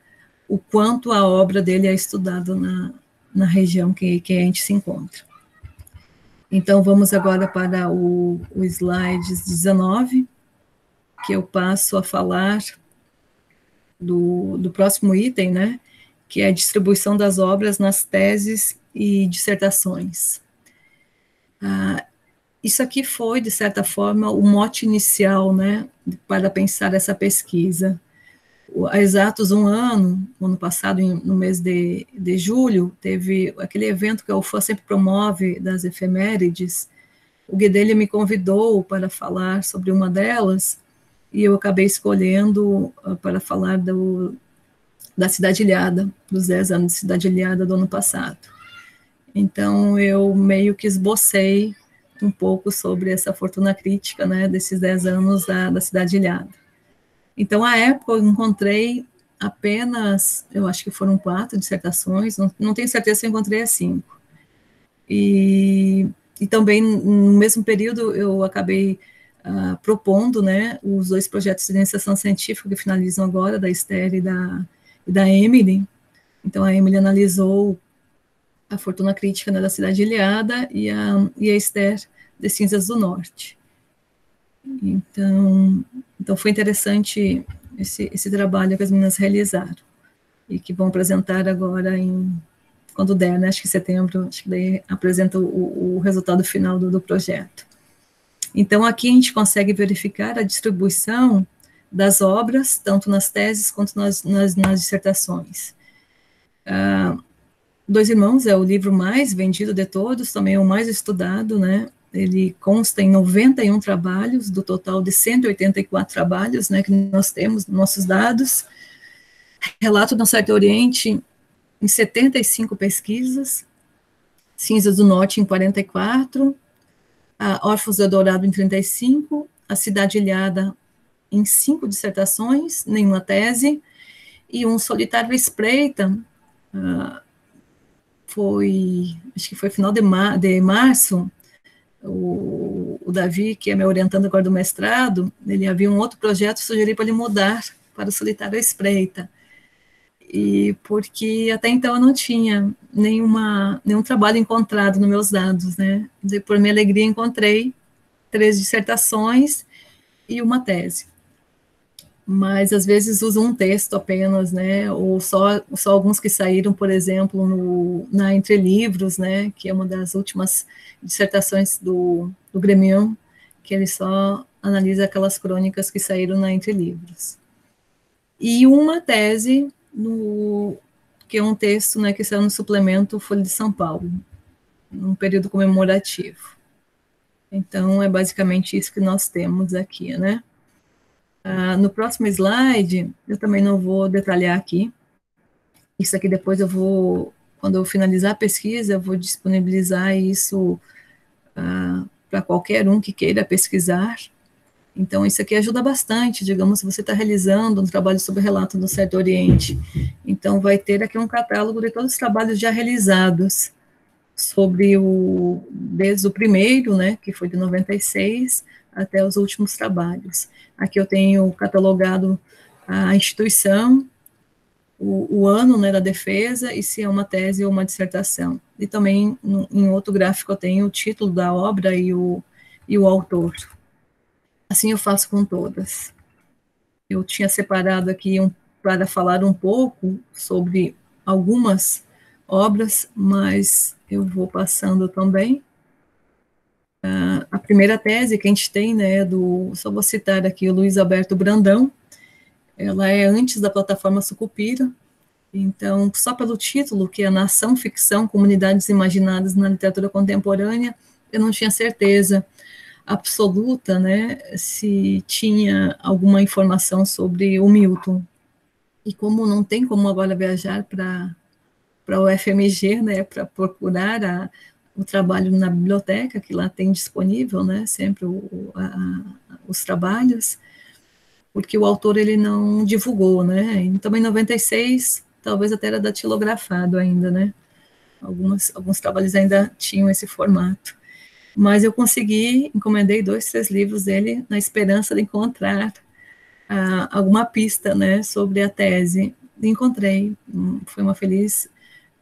o quanto a obra dele é estudada na, na região que, que a gente se encontra. Então, vamos agora para o, o slide 19, que eu passo a falar do, do próximo item, né, que é a distribuição das obras nas teses e dissertações. Ah, isso aqui foi, de certa forma, o mote inicial, né, para pensar essa pesquisa. Há exatos um ano, ano passado, no mês de, de julho, teve aquele evento que a UFA sempre promove, das efemérides. O Guedelha me convidou para falar sobre uma delas, e eu acabei escolhendo uh, para falar do, da Cidade Ilhada, dos 10 anos de Cidade Ilhada do ano passado. Então, eu meio que esbocei um pouco sobre essa fortuna crítica, né, desses 10 anos da, da Cidade Ilhada. Então, à época, eu encontrei apenas, eu acho que foram quatro dissertações, não, não tenho certeza se eu encontrei as cinco. E, e também, no mesmo período, eu acabei uh, propondo, né, os dois projetos de iniciação científica que finalizam agora, da Esther e da, e da Emily. Então, a Emily analisou a fortuna crítica né, da cidade ilhada e a, e a Esther de Cinzas do Norte. Então, então foi interessante esse, esse trabalho que as meninas realizaram e que vão apresentar agora em quando der, né, acho que setembro, acho que daí apresenta o, o resultado final do, do projeto. Então, aqui a gente consegue verificar a distribuição das obras, tanto nas teses quanto nas, nas, nas dissertações. Ah, Dois Irmãos é o livro mais vendido de todos, também é o mais estudado, né? Ele consta em 91 trabalhos, do total de 184 trabalhos, né, que nós temos nos nossos dados. Relato do Certo Oriente em 75 pesquisas, Cinzas do Norte em 44, a Órfãos do Dourado em 35, a Cidade Ilhada em cinco dissertações, nenhuma tese, e um solitário espreita, uh, foi, acho que foi final de, mar, de março, o, Davi, que é me orientando agora do mestrado, ele havia um outro projeto, sugeri para ele mudar para o solitário espreita. E porque até então eu não tinha nenhuma, nenhum trabalho encontrado nos meus dados, né? E por minha alegria encontrei três dissertações e uma tese mas às vezes usam um texto apenas, né, ou só, só alguns que saíram, por exemplo, no, na Entre Livros, né, que é uma das últimas dissertações do, do Gremion, que ele só analisa aquelas crônicas que saíram na Entre Livros. E uma tese, no, que é um texto né, que saiu no suplemento Folha de São Paulo, num período comemorativo. Então, é basicamente isso que nós temos aqui, né? Ah, no próximo slide, eu também não vou detalhar aqui. Isso aqui depois eu vou, quando eu finalizar a pesquisa, eu vou disponibilizar isso ah, para qualquer um que queira pesquisar. Então, isso aqui ajuda bastante, digamos, se você está realizando um trabalho sobre relato do Certo Oriente. Então, vai ter aqui um catálogo de todos os trabalhos já realizados sobre o, desde o primeiro, né, que foi de 96, até os últimos trabalhos. Aqui eu tenho catalogado a instituição, o, o ano né, da defesa e se é uma tese ou uma dissertação. E também, em outro gráfico, eu tenho o título da obra e o, e o autor. Assim eu faço com todas. Eu tinha separado aqui um, para falar um pouco sobre algumas obras, mas eu vou passando também. Uh, a primeira tese que a gente tem, né, do, só vou citar aqui o Luiz Alberto Brandão, ela é antes da plataforma Sucupira, então, só pelo título, que é Nação, Ficção, Comunidades Imaginadas na Literatura Contemporânea, eu não tinha certeza absoluta, né, se tinha alguma informação sobre o Milton. E como não tem como agora viajar para para o FMG, né, para procurar a, o trabalho na biblioteca, que lá tem disponível, né, sempre o, a, os trabalhos, porque o autor ele não divulgou, né, então em 96, talvez até era datilografado ainda, né, Algumas, alguns trabalhos ainda tinham esse formato, mas eu consegui, encomendei dois, três livros dele, na esperança de encontrar ah, alguma pista, né, sobre a tese, encontrei, hum, foi uma feliz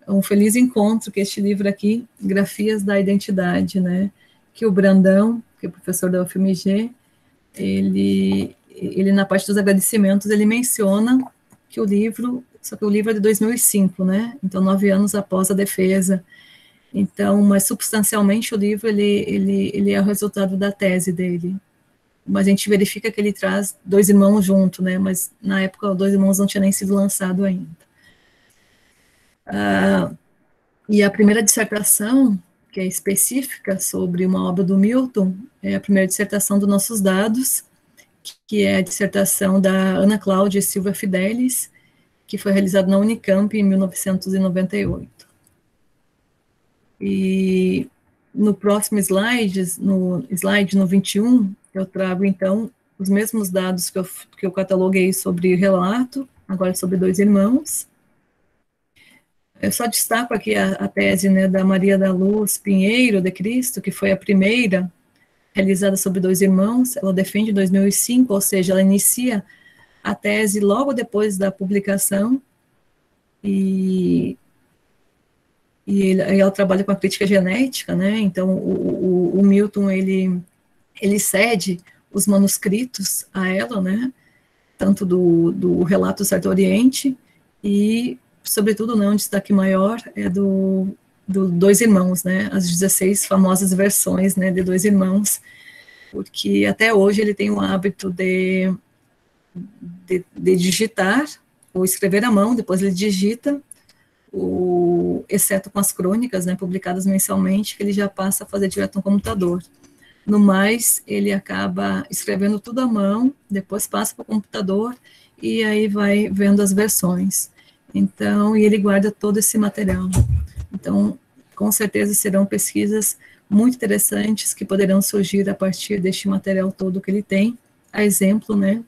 um feliz encontro que este livro aqui, Grafias da Identidade, né, que o Brandão, que é professor da UFMG, ele, ele na parte dos agradecimentos, ele menciona que o livro, só que o livro é de 2005, né, então nove anos após a defesa, então, mas substancialmente o livro, ele, ele, ele é o resultado da tese dele, mas a gente verifica que ele traz dois irmãos junto, né, mas na época dois irmãos não tinha nem sido lançado ainda. Ah, e a primeira dissertação, que é específica sobre uma obra do Milton, é a primeira dissertação dos nossos dados, que é a dissertação da Ana Cláudia Silva Fidelis, que foi realizada na Unicamp em 1998. E no próximo slide, no slide no 21, eu trago então os mesmos dados que eu, que eu cataloguei sobre relato, agora sobre dois irmãos, eu só destaco aqui a, a tese né, da Maria da Luz Pinheiro de Cristo, que foi a primeira realizada sobre dois irmãos. Ela defende 2005, ou seja, ela inicia a tese logo depois da publicação e, e, ele, ela trabalha com a crítica genética, né? Então o, o, o Milton ele ele cede os manuscritos a ela, né? Tanto do, do relato Certo Oriente e sobretudo, né, um destaque maior é do, do Dois Irmãos, né, as 16 famosas versões, né, de Dois Irmãos, porque até hoje ele tem o hábito de, de, de digitar ou escrever à mão, depois ele digita, o, exceto com as crônicas, né, publicadas mensalmente, que ele já passa a fazer direto no computador. No mais, ele acaba escrevendo tudo à mão, depois passa para o computador e aí vai vendo as versões. Então, e ele guarda todo esse material. Então, com certeza serão pesquisas muito interessantes que poderão surgir a partir deste material todo que ele tem. A exemplo, né,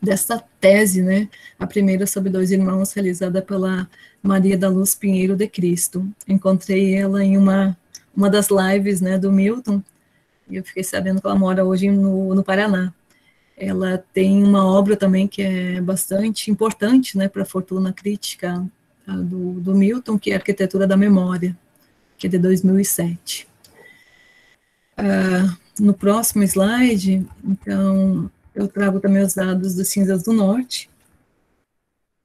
dessa tese, né, a primeira sobre dois irmãos, realizada pela Maria da Luz Pinheiro de Cristo. Encontrei ela em uma, uma das lives, né, do Milton, e eu fiquei sabendo que ela mora hoje no, no Paraná ela tem uma obra também que é bastante importante né, para a fortuna crítica do, do, Milton, que é a Arquitetura da Memória, que é de 2007. Uh, no próximo slide, então, eu trago também os dados dos Cinzas do Norte,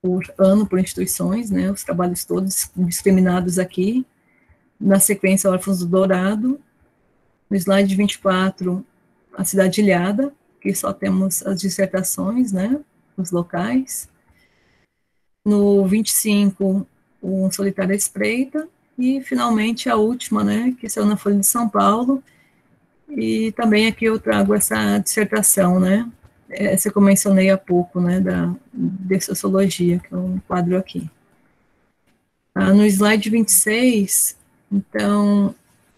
por ano, por instituições, né, os trabalhos todos discriminados aqui, na sequência, Órfãos do Dourado, no slide 24, a Cidade Ilhada, que só temos as dissertações, né, os locais. No 25, um Solitário Espreita, e finalmente a última, né, que saiu na Folha de São Paulo, e também aqui eu trago essa dissertação, né, essa que eu mencionei há pouco, né, da, de Sociologia, que é um quadro aqui. Ah, no slide 26, então,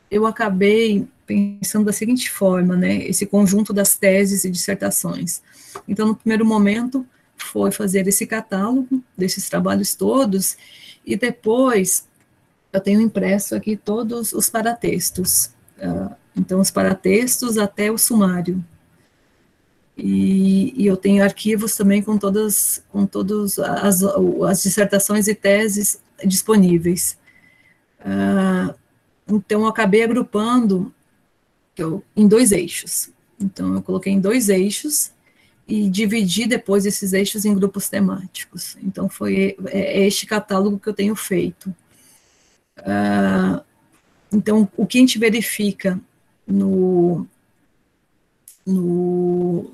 eu acabei pensando da seguinte forma, né, esse conjunto das teses e dissertações. Então, no primeiro momento, foi fazer esse catálogo desses trabalhos todos, e depois eu tenho impresso aqui todos os paratextos. Uh, então, os paratextos até o sumário. E, e, eu tenho arquivos também com todas, com todas as, as dissertações e teses disponíveis. Uh, então, eu acabei agrupando eu, em dois eixos. Então, eu coloquei em dois eixos e dividi depois esses eixos em grupos temáticos. Então, foi é, é este catálogo que eu tenho feito. Uh, então, o que a gente verifica no, no,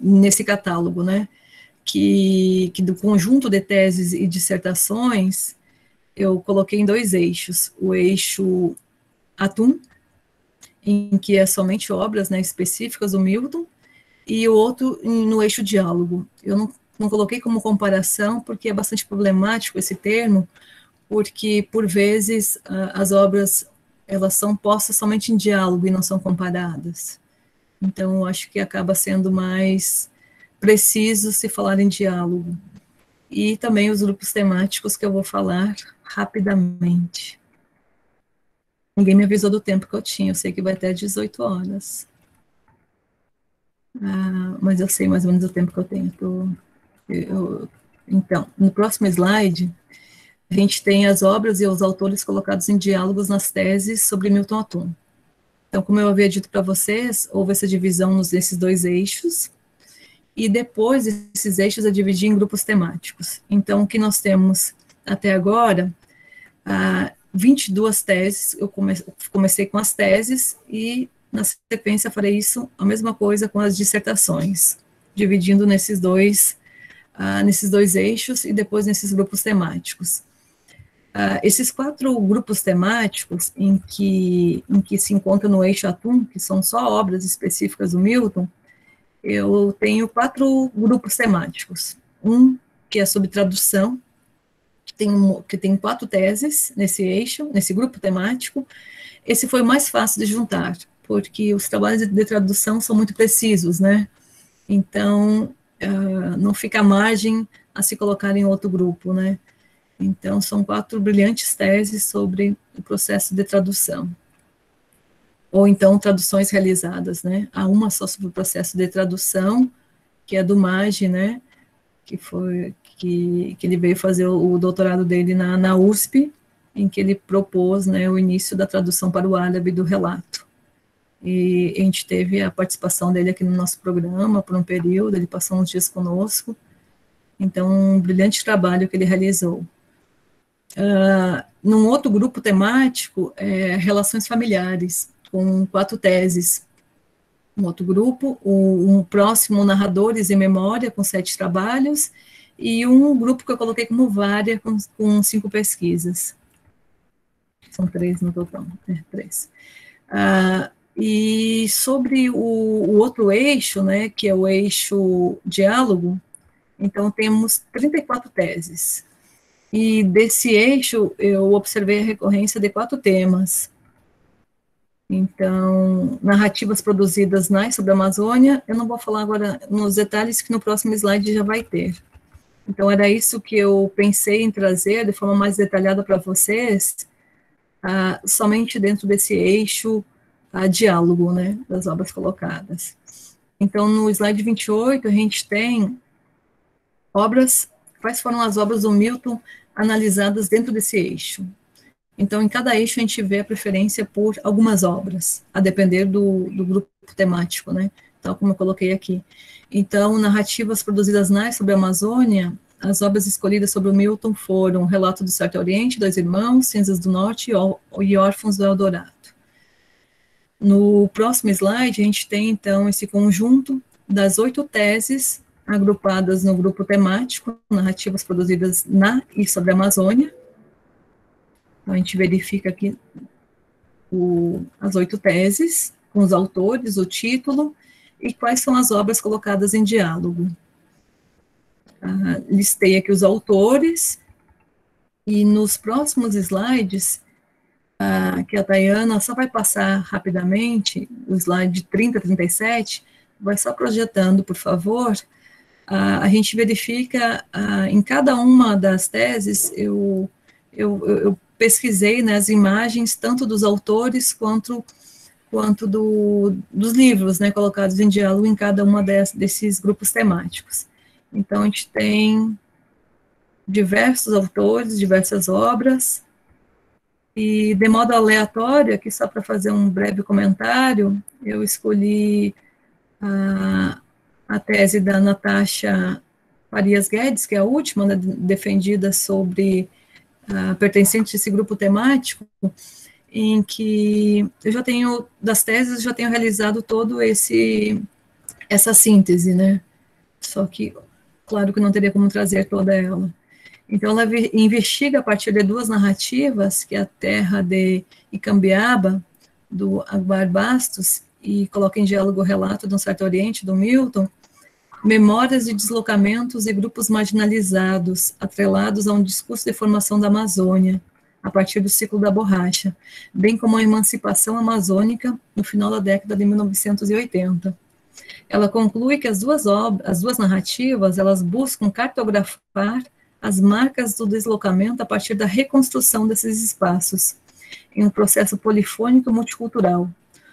nesse catálogo, né, que, que do conjunto de teses e dissertações, eu coloquei em dois eixos, o eixo atum, em que é somente obras né, específicas do Milton, e o outro no eixo diálogo. Eu não, não coloquei como comparação, porque é bastante problemático esse termo, porque, por vezes, as obras elas são postas somente em diálogo e não são comparadas. Então, eu acho que acaba sendo mais preciso se falar em diálogo. E também os grupos temáticos que eu vou falar rapidamente. Ninguém me avisou do tempo que eu tinha, eu sei que vai até 18 horas. Ah, mas eu sei mais ou menos o tempo que eu tenho. Tô, eu, então, no próximo slide, gente tem as obras e os autores colocados em diálogos nas teses sobre Milton Atum. Então, como eu havia dito para vocês, houve essa divisão nesses dois eixos, e depois esses eixos é dividir em grupos temáticos. Então, o que nós temos até agora, ah, 22 teses, eu comecei com as teses, e na sequência farei isso, a mesma coisa com as dissertações, dividindo nesses dois, nesses dois eixos e depois nesses grupos temáticos. Esses quatro grupos temáticos em que, em que se encontra no eixo Atum, que são só obras específicas do Milton, eu tenho quatro grupos temáticos. Um que é sobre tradução, tem, que tem quatro teses nesse eixo, nesse grupo temático. Esse foi o mais fácil de juntar, porque os trabalhos de tradução são muito precisos, né? Então, uh, não fica margem a se colocar em outro grupo, né? Então, são quatro brilhantes teses sobre o processo de tradução. Ou então, traduções realizadas, né? Há uma só sobre o processo de tradução, que é do MAGE, né? Que foi, que, que ele veio fazer o, o doutorado dele na, na USP, em que ele propôs, né, o início da tradução para o árabe do relato. E a gente teve a participação dele aqui no nosso programa por um período, ele passou uns dias conosco. Então, um brilhante trabalho que ele realizou. Uh, num outro grupo temático, é, relações familiares, com quatro teses. Um outro grupo, um, um próximo, narradores em memória, com sete trabalhos, e um grupo que eu coloquei como vária, com, com cinco pesquisas. São três no total, é, três. Uh, e sobre o, o, outro eixo, né, que é o eixo diálogo, então temos 34 teses. E desse eixo, eu observei a recorrência de quatro temas. Então, narrativas produzidas na sobre a Amazônia, eu não vou falar agora nos detalhes, que no próximo slide já vai ter. Então, era isso que eu pensei em trazer de forma mais detalhada para vocês, uh, somente dentro desse eixo uh, diálogo, né, das obras colocadas. Então, no slide 28, a gente tem obras, quais foram as obras do Milton analisadas dentro desse eixo. Então, em cada eixo a gente vê a preferência por algumas obras, a depender do, do grupo temático, né? Tal como eu coloquei aqui. Então, narrativas produzidas na sobre a Amazônia, as obras escolhidas sobre o Milton foram Relato do Certo Oriente, Dois Irmãos, Cinzas do Norte e Órfãos do Eldorado. No próximo slide, a gente tem, então, esse conjunto das oito teses agrupadas no grupo temático, narrativas produzidas na e sobre a Amazônia. Então, a gente verifica aqui o, as oito teses, com os autores, o título, e quais são as obras colocadas em diálogo. Ah, listei aqui os autores, e nos próximos slides, ah, que a Tayana só vai passar rapidamente, o slide 30, 37, vai só projetando, por favor, a gente verifica em cada uma das teses, eu, eu, eu pesquisei né, as imagens tanto dos autores quanto, quanto do, dos livros né, colocados em diálogo em cada uma des, desses grupos temáticos. Então, a gente tem diversos autores, diversas obras, e de modo aleatório, aqui só para fazer um breve comentário, eu escolhi a, a tese da Natasha Farias Guedes, que é a última né, defendida sobre uh, pertencente a esse grupo temático, em que eu já tenho, das teses, já tenho realizado todo esse, essa síntese, né, só que, claro que não teria como trazer toda ela. Então, ela investiga a partir de duas narrativas, que é a Terra de Icambiaba, do Agbar Bastos, e coloca em diálogo o relato do Certo Oriente, do Milton, memórias de deslocamentos e grupos marginalizados, atrelados a um discurso de formação da Amazônia, a partir do ciclo da borracha, bem como a emancipação amazônica no final da década de 1980. Ela conclui que as duas as duas narrativas, elas buscam cartografar as marcas do deslocamento a partir da reconstrução desses espaços, em um processo polifônico multicultural,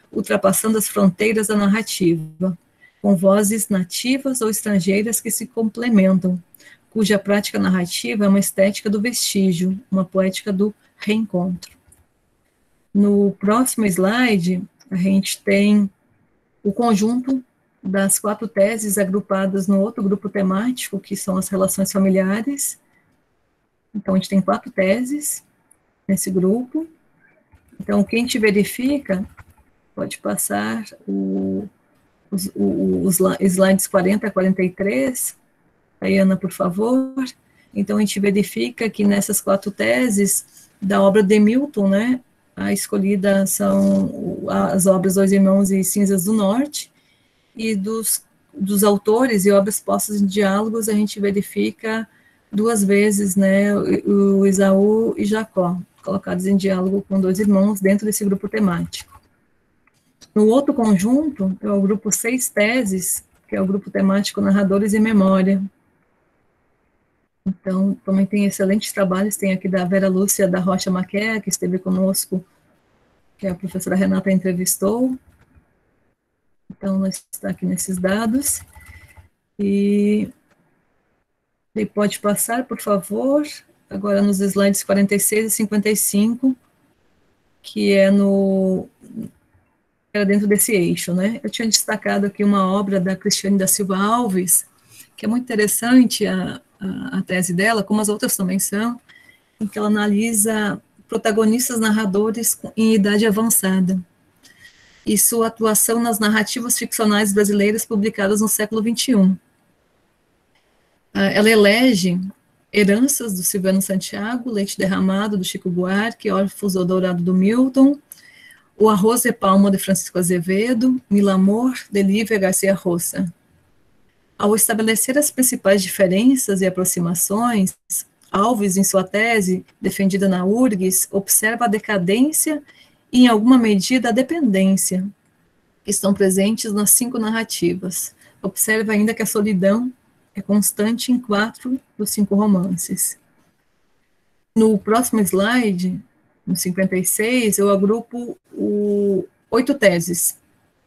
ultrapassando as fronteiras da narrativa, com vozes nativas ou estrangeiras que se complementam, cuja prática narrativa é uma estética do vestígio, uma poética do reencontro. No próximo slide, a gente tem o conjunto das quatro teses agrupadas no outro grupo temático, que são as relações familiares. Então, a gente tem quatro teses nesse grupo. Então, quem te verifica, pode passar o, os, os, slides 40 a 43. Aí, Ana, por favor. Então, a gente verifica que nessas quatro teses da obra de Milton, né, a escolhida são as obras Dois Irmãos e Cinzas do Norte, e dos, dos autores e obras postas em diálogos, a gente verifica duas vezes, né, o Isaú e Jacó, colocados em diálogo com dois irmãos dentro desse grupo temático. No outro conjunto, é o grupo Seis Teses, que é o grupo temático Narradores e Memória. Então, também tem excelentes trabalhos, tem aqui da Vera Lúcia da Rocha Maquia, que esteve conosco, que a professora Renata entrevistou. Então, nós está aqui nesses dados. E ele pode passar, por favor, agora nos slides 46 e 55, que é no era dentro desse eixo, né? Eu tinha destacado aqui uma obra da Cristiane da Silva Alves, que é muito interessante a, a, a tese dela, como as outras também são, em que ela analisa protagonistas narradores em idade avançada e sua atuação nas narrativas ficcionais brasileiras publicadas no século XXI. Ah, ela elege Heranças, do Silvano Santiago, Leite Derramado, do Chico Buarque, do Dourado, do Milton, O Arroz e Palma, de Francisco Azevedo, Milamor, de Lívia Garcia Roça. Ao estabelecer as principais diferenças e aproximações, Alves, em sua tese, defendida na URGS, observa a decadência e, em alguma medida, a dependência que estão presentes nas cinco narrativas. Observa ainda que a solidão é constante em quatro dos cinco romances. No próximo slide, no 56, eu agrupo o, oito teses,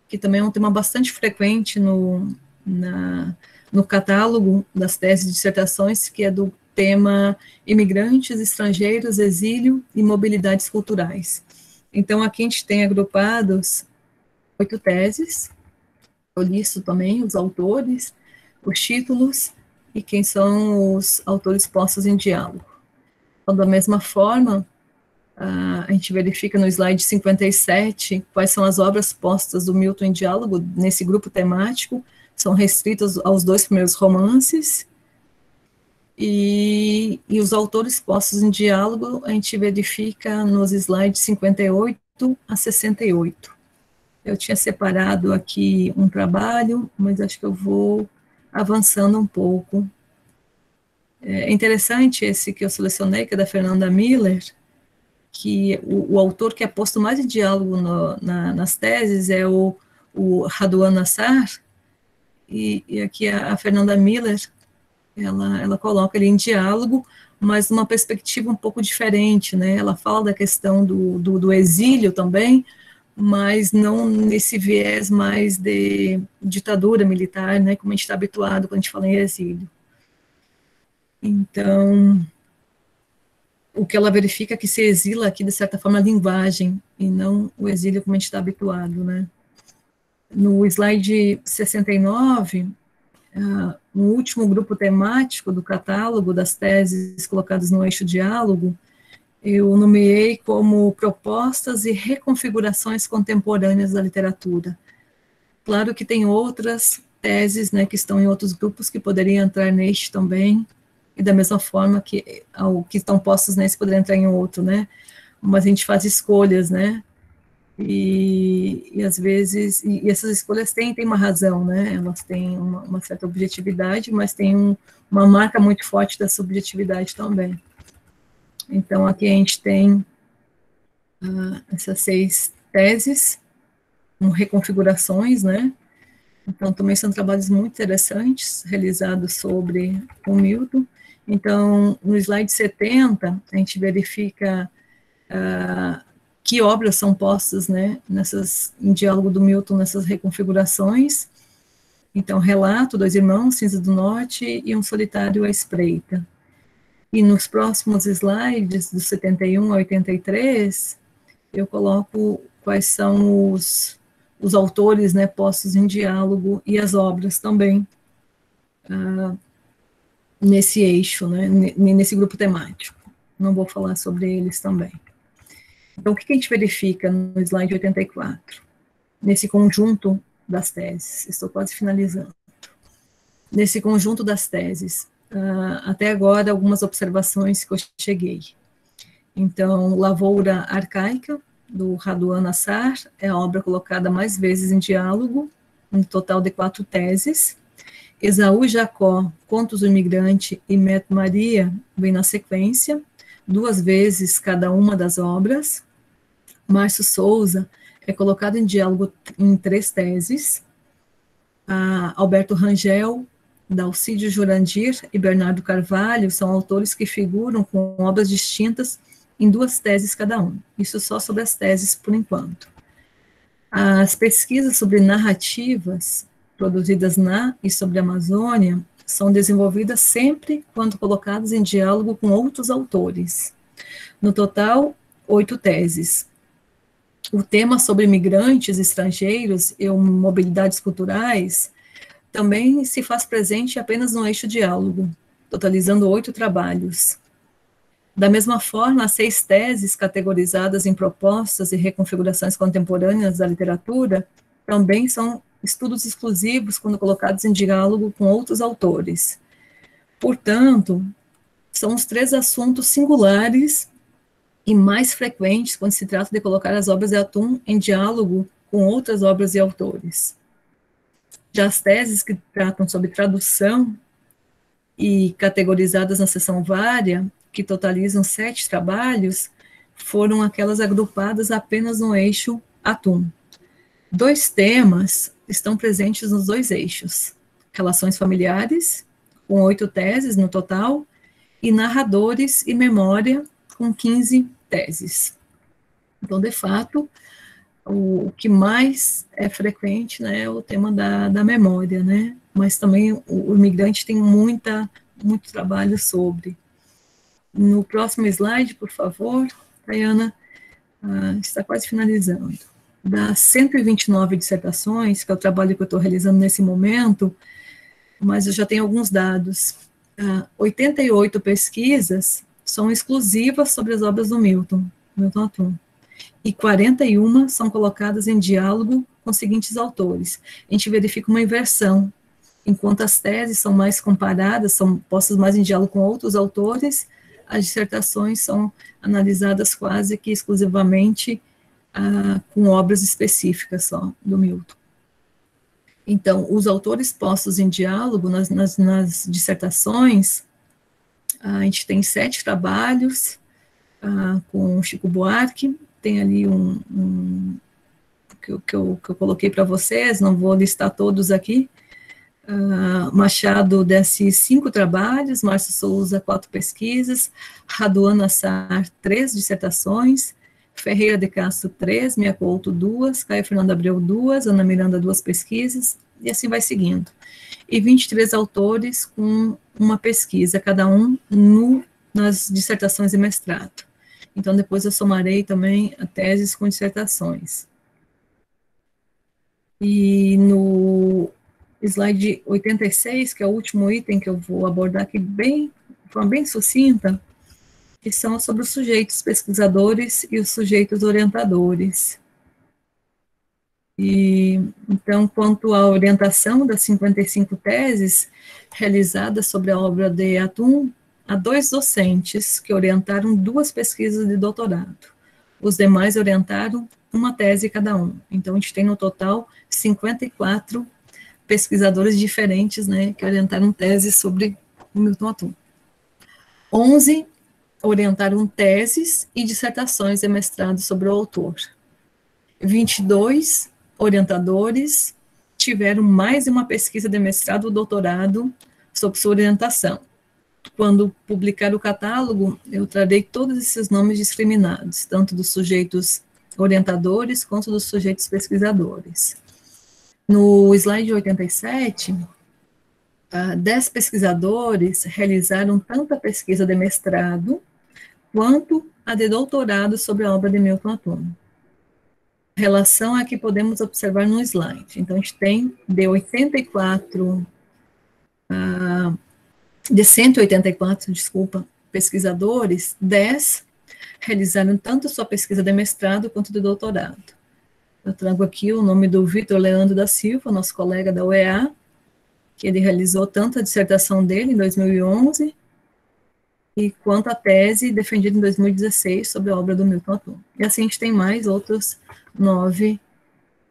que também é um tema bastante frequente no, na, no catálogo das teses de dissertações, que é do tema imigrantes, estrangeiros, exílio e mobilidades culturais. Então, aqui a gente tem agrupados oito teses, eu listo também os autores, os títulos e quem são os autores postos em diálogo. Então, da mesma forma, a gente verifica no slide 57 quais são as obras postas do Milton em diálogo nesse grupo temático, são restritas aos dois primeiros romances, e, e, os autores postos em diálogo a gente verifica nos slides 58 a 68. Eu tinha separado aqui um trabalho, mas acho que eu vou avançando um pouco. É interessante esse que eu selecionei, que é da Fernanda Miller, que o, o autor que é posto mais em diálogo no, na, nas teses é o, o Radwan Nassar, e, e aqui a, a, Fernanda Miller, ela, ela coloca ele em diálogo, mas numa perspectiva um pouco diferente, né? Ela fala da questão do, do, do exílio também, mas não nesse viés mais de ditadura militar, né, como a gente está habituado quando a gente fala em exílio. Então, o que ela verifica é que se exila aqui, de certa forma, a linguagem, e não o exílio como a gente está habituado, né. No slide 69, uh, no último grupo temático do catálogo das teses colocadas no eixo diálogo, eu nomeei como propostas e reconfigurações contemporâneas da literatura. Claro que tem outras teses, né, que estão em outros grupos que poderiam entrar neste também, e da mesma forma que ao, que estão postos nesse poderiam entrar em outro, né, mas a gente faz escolhas, né, e, e às vezes, e, e, essas escolhas têm, têm uma razão, né, elas têm uma, uma certa objetividade, mas tem um, uma marca muito forte da subjetividade também. Então, aqui a gente tem uh, essas seis teses, com reconfigurações, né? Então, também são trabalhos muito interessantes, realizados sobre o Milton. Então, no slide 70, a gente verifica uh, que obras são postas, né, nessas, em diálogo do Milton, nessas reconfigurações, Então, relato, dois irmãos, Cinza do Norte e um solitário à espreita. E nos próximos slides, do 71 a 83, eu coloco quais são os, os autores né, postos em diálogo e as obras também uh, nesse eixo, né, nesse grupo temático. Não vou falar sobre eles também. Então, o que a gente verifica no slide 84? Nesse conjunto das teses, estou quase finalizando. Nesse conjunto das teses, uh, até agora, algumas observações que eu cheguei. Então, Lavoura Arcaica, do Raduan Assar, é a obra colocada mais vezes em diálogo, um total de quatro teses. Esaú Jacó, Contos do Imigrante e Met Maria, vem na sequência, duas vezes cada uma das obras. Márcio Souza é colocado em diálogo em três teses. Alberto Rangel, Dalcídio Jurandir e Bernardo Carvalho são autores que figuram com obras distintas em duas teses cada um. Isso só sobre as teses por enquanto. As pesquisas sobre narrativas produzidas na e sobre a Amazônia são desenvolvidas sempre quando colocadas em diálogo com outros autores. No total, oito teses. O tema sobre imigrantes estrangeiros e mobilidades culturais também se faz presente apenas no eixo diálogo, totalizando oito trabalhos. Da mesma forma, as seis teses categorizadas em propostas e reconfigurações contemporâneas da literatura também são estudos exclusivos quando colocados em diálogo com outros autores. Portanto, são os três assuntos singulares e mais frequentes quando se trata de colocar as obras de Atum em diálogo com outras obras e autores. Já as teses que tratam sobre tradução e categorizadas na seção vária que totalizam sete trabalhos, foram aquelas agrupadas apenas no eixo Atum. Dois temas estão presentes nos dois eixos: relações familiares, com oito teses no total, e narradores e memória, com 15 teses. Então, de fato, o, o que mais é frequente né, é o tema da, da memória, né? Mas também o, o imigrante tem muita, muito trabalho sobre. No próximo slide, por favor, Tayana, ah, está quase finalizando. Das 129 dissertações, que é o trabalho que eu estou realizando nesse momento, mas eu já tenho alguns dados. Ah, 88 pesquisas são exclusivas sobre as obras do Milton, Milton Atum, e 41 são colocadas em diálogo com os seguintes autores. A gente verifica uma inversão, enquanto as teses são mais comparadas, são postas mais em diálogo com outros autores, as dissertações são analisadas quase que exclusivamente com obras específicas só do Milton. Então, os autores postos em diálogo nas, nas, nas dissertações, a gente tem sete trabalhos com Chico Buarque, tem ali um, um que, que, eu, que eu coloquei para vocês, não vou listar todos aqui, Uh, Machado desce cinco trabalhos, Márcio Souza, quatro pesquisas, Raduana Sar, três dissertações, Ferreira de Castro, três, Mia Couto, duas, Caio Fernando Abreu, duas, Ana Miranda, duas pesquisas, e assim vai seguindo. E 23 autores com uma pesquisa, cada um no, nas dissertações de mestrado. Então, depois eu somarei também a teses com dissertações. E no slide 86, que é o último item que eu vou abordar aqui bem, de forma bem sucinta, que são sobre os sujeitos pesquisadores e os sujeitos orientadores. E, então, quanto à orientação das 55 teses realizadas sobre a obra de Atum, há dois docentes que orientaram duas pesquisas de doutorado. Os demais orientaram uma tese cada um. Então, a gente tem no total 54 pesquisadores diferentes, né, que orientaram teses sobre o Milton Atum. 11 orientaram teses e dissertações de mestrado sobre o autor. 22 orientadores tiveram mais de uma pesquisa de mestrado ou doutorado sob sua orientação. Quando publicar o catálogo, eu trarei todos esses nomes discriminados, tanto dos sujeitos orientadores quanto dos sujeitos pesquisadores. No slide 87, uh, 10 pesquisadores realizaram tanto a pesquisa de mestrado quanto a de doutorado sobre a obra de Milton Atum. A relação é que podemos observar no slide. Então, a gente tem de 84, uh, de 184, desculpa, pesquisadores, 10 realizaram tanto sua pesquisa de mestrado quanto de doutorado. Eu trago aqui o nome do Vitor Leandro da Silva, nosso colega da UEA, que ele realizou tanto a dissertação dele em 2011 e quanto a tese defendida em 2016 sobre a obra do Milton Atum. E assim a gente tem mais outros nove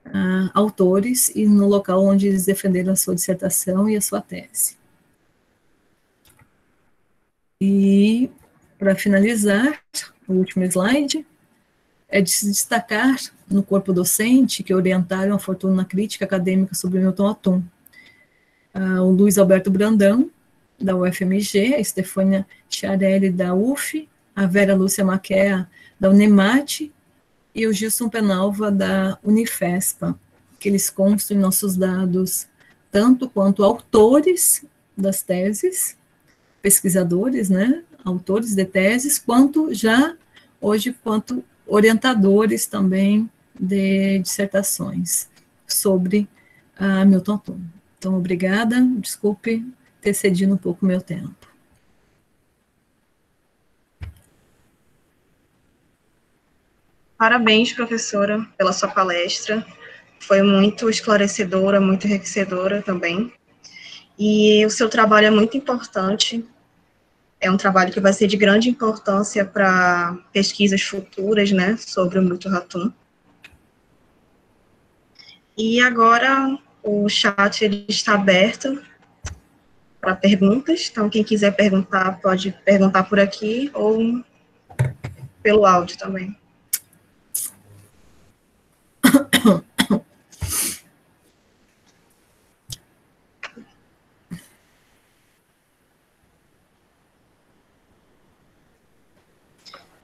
uh, autores e no local onde eles defenderam a sua dissertação e a sua tese. E para finalizar, o último slide, é de se destacar no corpo docente que orientaram a fortuna crítica acadêmica sobre Milton Atum. Uh, o Luiz Alberto Brandão, da UFMG, a Stefânia Chiarelli, da UF, a Vera Lúcia Maquea, da Unemate, e o Gilson Penalva, da Unifespa, que eles constam em nossos dados, tanto quanto autores das teses, pesquisadores, né, autores de teses, quanto já hoje quanto orientadores também de dissertações sobre a Milton Atum. Então, obrigada, desculpe ter cedido um pouco meu tempo. Parabéns, professora, pela sua palestra. Foi muito esclarecedora, muito enriquecedora também. E o seu trabalho é muito importante é um trabalho que vai ser de grande importância para pesquisas futuras, né, sobre o Milton Ratum. E agora o chat ele está aberto para perguntas, então quem quiser perguntar pode perguntar por aqui ou pelo áudio também.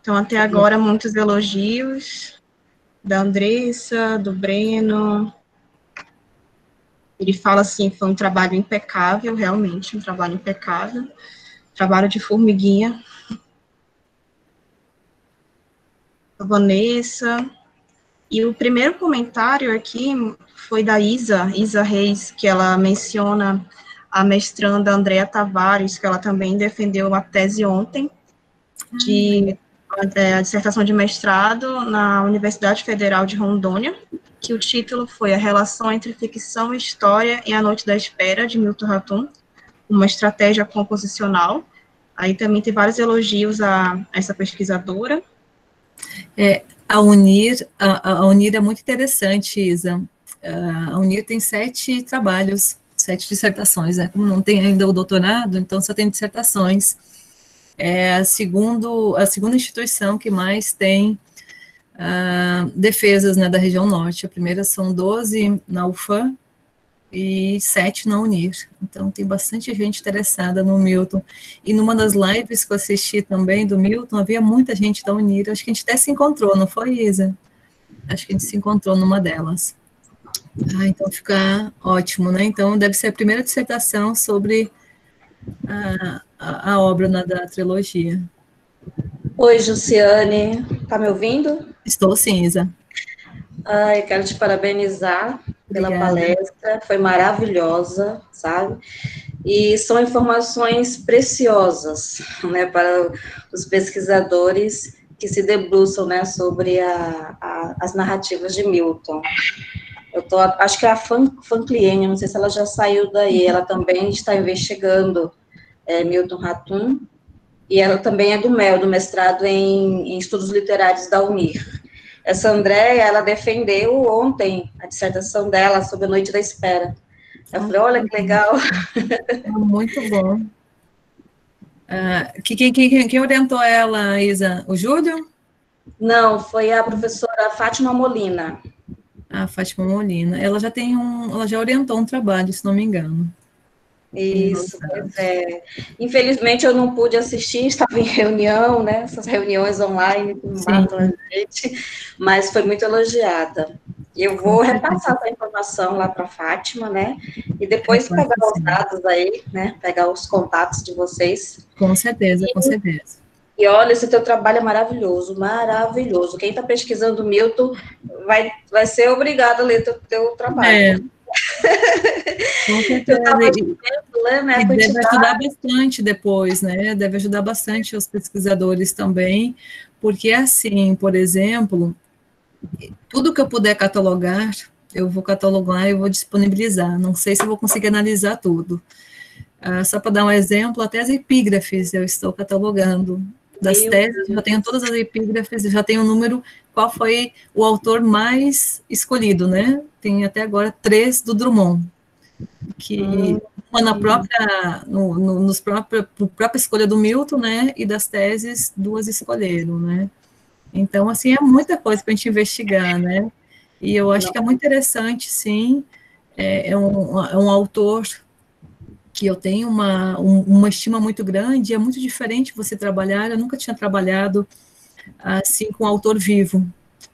Então, até agora, muitos elogios da Andressa, do Breno. Ele fala assim, foi um trabalho impecável, realmente, um trabalho impecável. Trabalho de formiguinha. A Vanessa. E o primeiro comentário aqui foi da Isa, Isa Reis, que ela menciona a mestranda Andrea Tavares, que ela também defendeu a tese ontem, de é, a dissertação de mestrado na Universidade Federal de Rondônia, que o título foi A Relação entre Ficção e História em A Noite da Espera, de Milton Ratum, uma estratégia composicional. Aí também tem vários elogios a, a essa pesquisadora. É, a Unir, a, a, Unir é muito interessante, Isa. A Unir tem sete trabalhos, sete dissertações, né? Como não tem ainda o doutorado, então só tem dissertações é a, segundo, a segunda instituição que mais tem uh, defesas né, da região norte. A primeira são 12 na UFAM e 7 na UNIR. Então, tem bastante gente interessada no Milton. E numa das lives que eu assisti também do Milton, havia muita gente da UNIR. Acho que a gente até se encontrou, não foi, Isa? Acho que a gente se encontrou numa delas. Ah, então fica ótimo, né? Então, deve ser a primeira dissertação sobre a, a, a obra na, da trilogia. Oi, Jussiane, tá me ouvindo? Estou Isa. Ai, quero te parabenizar pela Obrigada. palestra, foi maravilhosa, sabe? E são informações preciosas, né, para os pesquisadores que se debruçam, né, sobre a, a, as narrativas de Milton. Eu tô, acho que é a Fan, não sei se ela já saiu daí, ela também está investigando é, Milton Ratum, e ela também é do MEL, do mestrado em, em Estudos Literários da UNIR. Essa Andréia, ela defendeu ontem a dissertação dela sobre a Noite da Espera. Eu falei, olha que legal. Muito bom. Uh, quem, quem, quem orientou ela, Isa? O Júlio? Não, foi a professora Fátima Molina a Fátima Molina. Ela já tem um, ela já orientou um trabalho, se não me engano. Isso, pois é. Infelizmente eu não pude assistir, estava em reunião, né? Essas reuniões online que matam a gente, mas foi muito elogiada. Eu vou repassar essa informação lá para Fátima, né? E depois pegar os dados aí, né? Pegar os contatos de vocês. Com certeza, e, com certeza. E olha, esse teu trabalho é maravilhoso, maravilhoso. Quem está pesquisando Milton vai, vai ser obrigado a ler teu, teu trabalho. É. Com certeza. né, e deve ajudar bastante depois, né? Deve ajudar bastante os pesquisadores também, porque assim, por exemplo, tudo que eu puder catalogar, eu vou catalogar e vou disponibilizar. Não sei se eu vou conseguir analisar tudo. Ah, só para dar um exemplo, até as epígrafes eu estou catalogando. Das Meu teses, já tenho todas as epígrafes, já tenho o um número, qual foi o autor mais escolhido, né? Tem até agora três do Drummond, que hum. uma na própria, no, no, nos própria, própria escolha do Milton, né? E das teses, duas escolheram, né? Então, assim, é muita coisa para a gente investigar, né? E eu acho que é muito interessante, sim. É, é, um, é um autor que eu tenho uma, um, uma estima muito grande, é muito diferente você trabalhar, eu nunca tinha trabalhado assim com um autor vivo,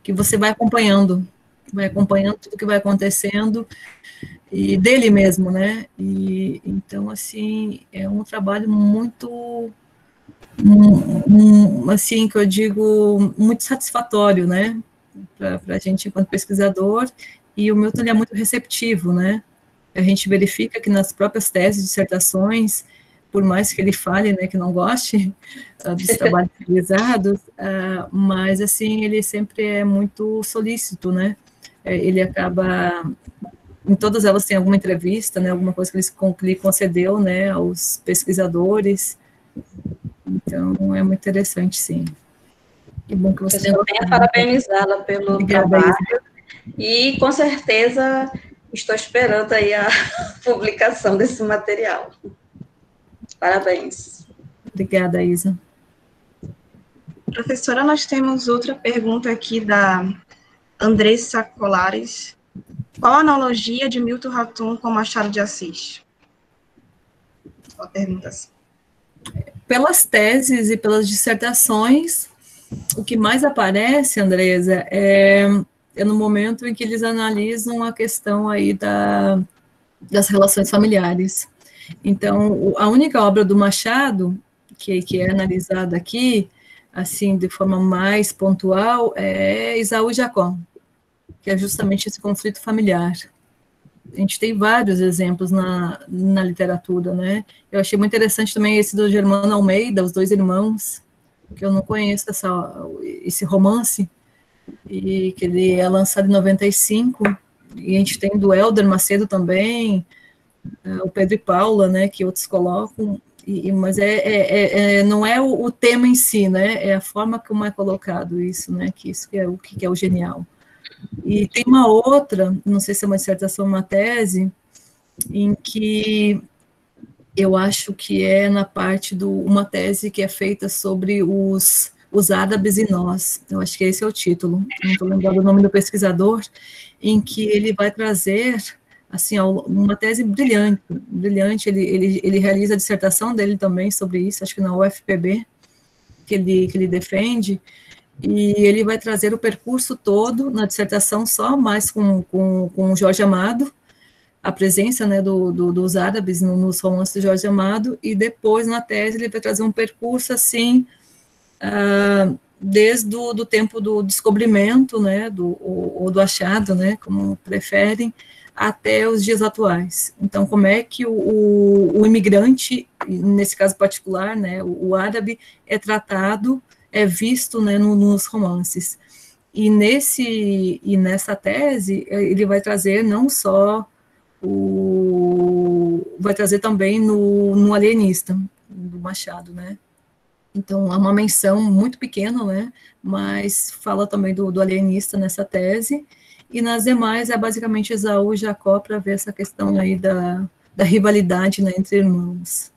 que você vai acompanhando, vai acompanhando tudo que vai acontecendo, e dele mesmo, né? E, então, assim, é um trabalho muito um, um, assim, que eu digo, muito satisfatório, né, para a gente enquanto pesquisador, e o Milton é muito receptivo, né, a gente verifica que nas próprias teses, dissertações, por mais que ele fale, né, que não goste uh, dos trabalhos realizados, uh, mas, assim, ele sempre é muito solícito, né, é, ele acaba, em todas elas tem alguma entrevista, né, alguma coisa que ele, concedeu, né, aos pesquisadores, então, é muito interessante, sim. Que bom que você Eu tenho parabenizá-la pelo Obrigada, trabalho. Isa. E, com certeza, estou esperando aí a publicação desse material. Parabéns. Obrigada, Isa. Professora, nós temos outra pergunta aqui da Andressa Colares. Qual a analogia de Milton Ratum com Machado de Assis? Uma pergunta assim pelas teses e pelas dissertações, o que mais aparece, Andresa, é, é no momento em que eles analisam a questão aí da, das relações familiares. Então, a única obra do Machado, que, que é analisada aqui, assim, de forma mais pontual, é Isaú Jacó, que é justamente esse conflito familiar a gente tem vários exemplos na, na literatura, né? Eu achei muito interessante também esse do Germano Almeida, Os Dois Irmãos, que eu não conheço essa, esse romance, e que ele é lançado em 95, e a gente tem do Helder Macedo também, o Pedro e Paula, né, que outros colocam, e, mas é, é, é, é, não é o, o, tema em si, né, é a forma como é colocado isso, né, que isso que é o que é o genial. E tem uma outra, não sei se é uma dissertação uma tese, em que eu acho que é na parte do uma tese que é feita sobre os os árabes e nós. Eu acho que esse é o título. Não estou lembrando o nome do pesquisador, em que ele vai trazer assim uma tese brilhante, brilhante. Ele, ele, ele realiza a dissertação dele também sobre isso, acho que na UFPB que ele que ele defende e ele vai trazer o percurso todo na dissertação só, mais com, com, com Jorge Amado, a presença né, do, do, dos árabes nos romances de Jorge Amado, e depois na tese ele vai trazer um percurso assim, uh, desde o do tempo do descobrimento, né, do, ou, ou, do achado, né, como preferem, até os dias atuais. Então, como é que o, o, o imigrante, nesse caso particular, né, o, o árabe, é tratado é visto né, no, nos romances. E, nesse, e nessa tese, ele vai trazer não só o. vai trazer também no, no Alienista, do Machado, né? Então, é uma menção muito pequena, né? Mas fala também do, do alienista nessa tese. E nas demais é basicamente Esaú e Jacó para ver essa questão aí da, da rivalidade né, entre irmãos.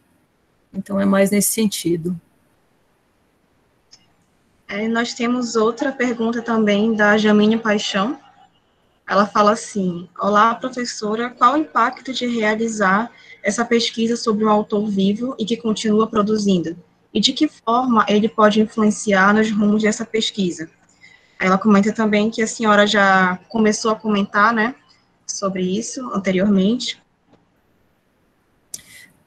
Então, é mais nesse sentido. É, nós temos outra pergunta também da Jamine Paixão. Ela fala assim: Olá, professora, qual o impacto de realizar essa pesquisa sobre um autor vivo e que continua produzindo? E de que forma ele pode influenciar nos rumos dessa pesquisa? Ela comenta também que a senhora já começou a comentar, né, sobre isso anteriormente.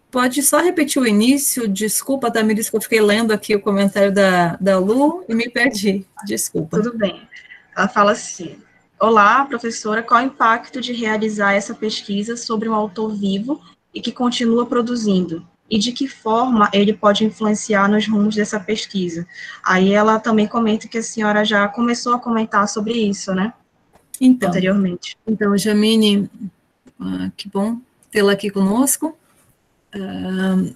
Pode só repetir o início? Desculpa, Tamiris, que eu fiquei lendo aqui o comentário da, da Lu e me perdi. Desculpa. Tudo bem. Ela fala assim: Olá, professora, qual o impacto de realizar essa pesquisa sobre um autor vivo e que continua produzindo? E de que forma ele pode influenciar nos rumos dessa pesquisa? Aí ela também comenta que a senhora já começou a comentar sobre isso, né? Então, anteriormente. Então, Jamine, ah, que bom tê-la aqui conosco. Uh,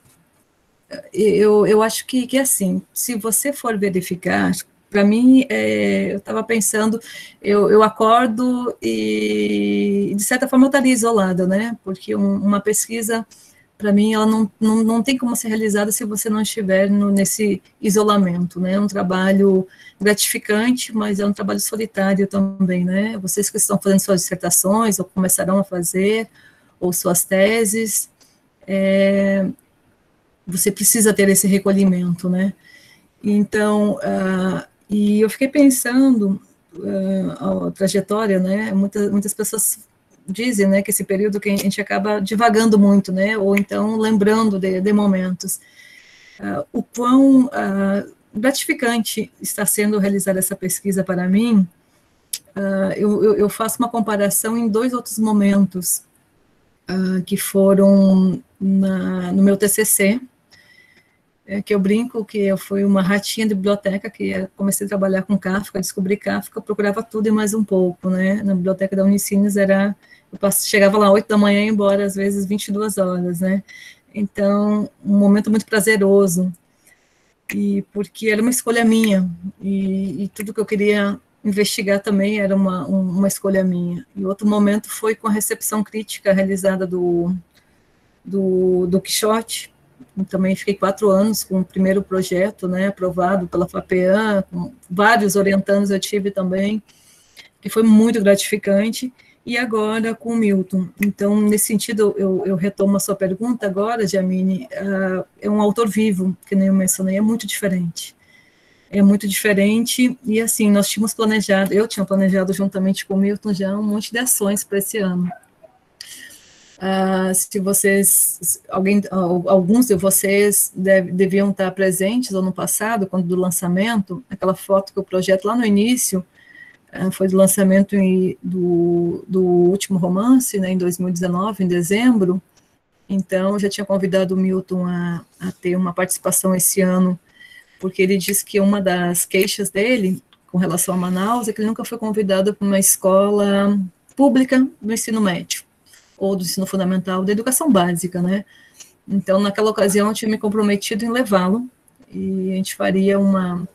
eu, eu acho que, que assim, se você for verificar, para mim, é, eu estava pensando, eu, eu acordo e, de certa forma, eu estaria isolada, né? Porque um, uma pesquisa, para mim, ela não, não, não tem como ser realizada se você não estiver no, nesse isolamento, né? É um trabalho gratificante, mas é um trabalho solitário também, né? Vocês que estão fazendo suas dissertações, ou começarão a fazer, ou suas teses, é, você precisa ter esse recolhimento, né? Então, uh, e eu fiquei pensando uh, a trajetória, né? Muitas, muitas pessoas dizem, né, que esse período que a gente acaba divagando muito, né? Ou então lembrando de, de momentos. Uh, o quão gratificante está sendo realizar essa pesquisa para mim. Eu, eu, eu faço uma comparação em dois outros momentos uh, que foram na, no meu TCC, é, que eu brinco que eu fui uma ratinha de biblioteca, que comecei a trabalhar com Kafka, descobri Kafka, procurava tudo e mais um pouco, né, na biblioteca da Unicinos era, eu chegava lá 8 da manhã e embora, às vezes 22 horas, né, então, um momento muito prazeroso, e porque era uma escolha minha, e, e tudo que eu queria investigar também era uma, uma escolha minha. E outro momento foi com a recepção crítica realizada do, do, do Quixote. Eu também fiquei quatro anos com o primeiro projeto, né, aprovado pela FAPEAN, vários orientandos eu tive também, que foi muito gratificante, e agora com o Milton. Então, nesse sentido, eu, eu retomo a sua pergunta agora, Jamine, uh, é um autor vivo, que nem eu mencionei, é muito diferente é muito diferente. E assim, nós tínhamos planejado, eu tinha planejado juntamente com o Milton já um monte de ações para esse ano. Uh, se vocês, alguém, alguns de vocês deviam estar presentes ano passado, quando do lançamento, aquela foto que o projeto lá no início foi do lançamento em, do, do último romance, né, em 2019, em dezembro. Então, já tinha convidado o Milton a, a ter uma participação esse ano porque ele disse que uma das queixas dele com relação a Manaus é que ele nunca foi convidado para uma escola pública do ensino médio ou do ensino fundamental, da educação básica, né? Então, naquela ocasião, eu tinha me comprometido em levá-lo e a gente faria uma,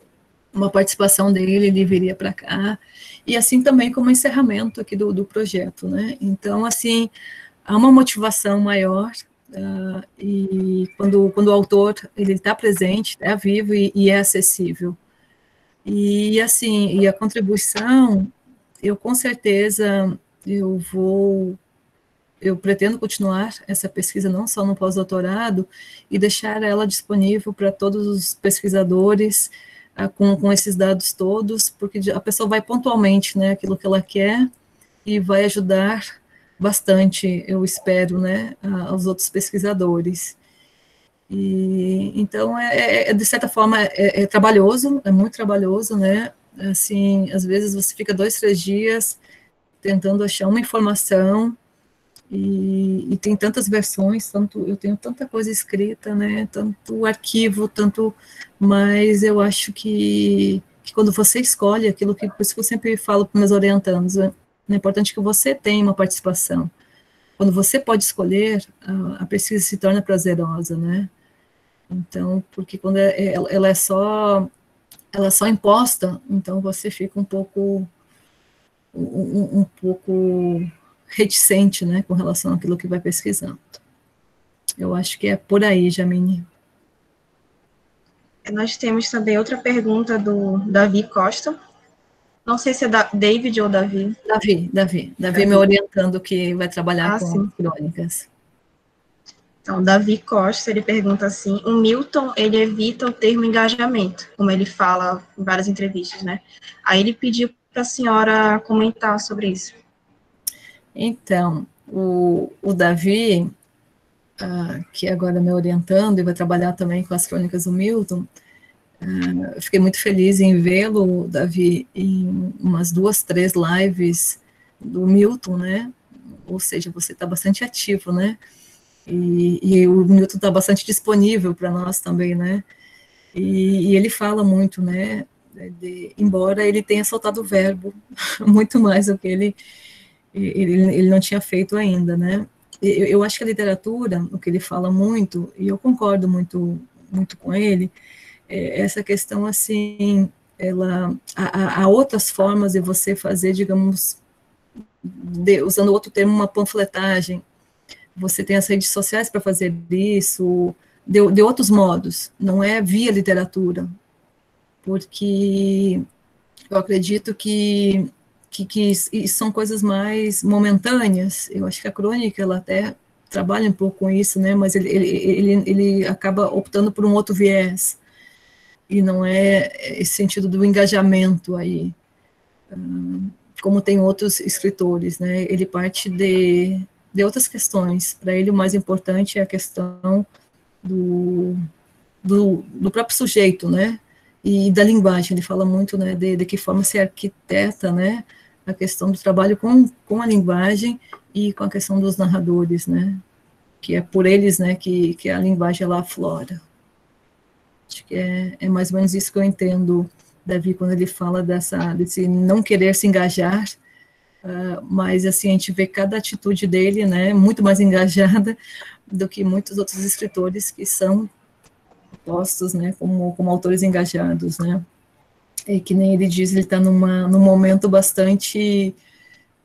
uma participação dele, ele viria para cá, e assim também como encerramento aqui do, do projeto, né? Então, assim, há uma motivação maior Uh, e quando, quando o autor ele está presente, é vivo e, e, é acessível. E assim, e a contribuição, eu com certeza eu vou, eu pretendo continuar essa pesquisa não só no pós-doutorado e deixar ela disponível para todos os pesquisadores com, com esses dados todos, porque a pessoa vai pontualmente, né, aquilo que ela quer e vai ajudar bastante, eu espero, né, aos outros pesquisadores. E, então, é, é, é de certa forma, é, é, trabalhoso, é muito trabalhoso, né, assim, às vezes você fica dois, três dias tentando achar uma informação e, e, tem tantas versões, tanto eu tenho tanta coisa escrita, né, tanto arquivo, tanto, mas eu acho que, que quando você escolhe aquilo que, por isso que eu sempre falo para meus orientandos, né, é importante que você tenha uma participação. Quando você pode escolher, a, a pesquisa se torna prazerosa, né? Então, porque quando é, é, ela é só ela é só imposta, então você fica um pouco um, um pouco reticente, né, com relação àquilo que vai pesquisando. Eu acho que é por aí, Jamine. Nós temos também outra pergunta do Davi Costa. Não sei se é da David ou Davi. Davi, Davi. Davi me orientando que vai trabalhar ah, com sim. crônicas. Então, Davi Costa, ele pergunta assim, o Milton, ele evita o termo engajamento, como ele fala em várias entrevistas, né? Aí ele pediu para a senhora comentar sobre isso. Então, o, o Davi, uh, que agora me orientando e vai trabalhar também com as crônicas do Milton, uh, fiquei muito feliz em vê-lo, Davi, em umas duas, três lives do Milton, né? Ou seja, você está bastante ativo, né? E, e o Milton está bastante disponível para nós também, né? E, e, ele fala muito, né? De, embora ele tenha soltado o verbo muito mais do que ele, ele, ele não tinha feito ainda, né? Eu, eu, acho que a literatura, o que ele fala muito, e eu concordo muito, muito com ele, é essa questão assim, ela há, há outras formas de você fazer, digamos, de, usando outro termo, uma panfletagem, você tem as redes sociais para fazer isso, de, de outros modos, não é via literatura, porque eu acredito que, que, que são coisas mais momentâneas. Eu acho que a crônica ela até trabalha um pouco com isso, né? Mas ele, ele, ele, ele acaba optando por um outro viés e não é esse sentido do engajamento aí, como tem outros escritores, né? Ele parte de de outras questões. Para ele, o mais importante é a questão do, do, do, próprio sujeito, né? E da linguagem. Ele fala muito, né, de, de que forma se arquiteta, né? A questão do trabalho com, com a linguagem e com a questão dos narradores, né? Que é por eles, né, que, que a linguagem ela aflora. Acho que é, é mais ou menos isso que eu entendo, Davi, quando ele fala dessa, desse não querer se engajar Uh, mas assim a gente vê cada atitude dele, né, muito mais engajada do que muitos outros escritores que são postos, né, como, como autores engajados, né. E que nem ele diz, ele está num momento bastante,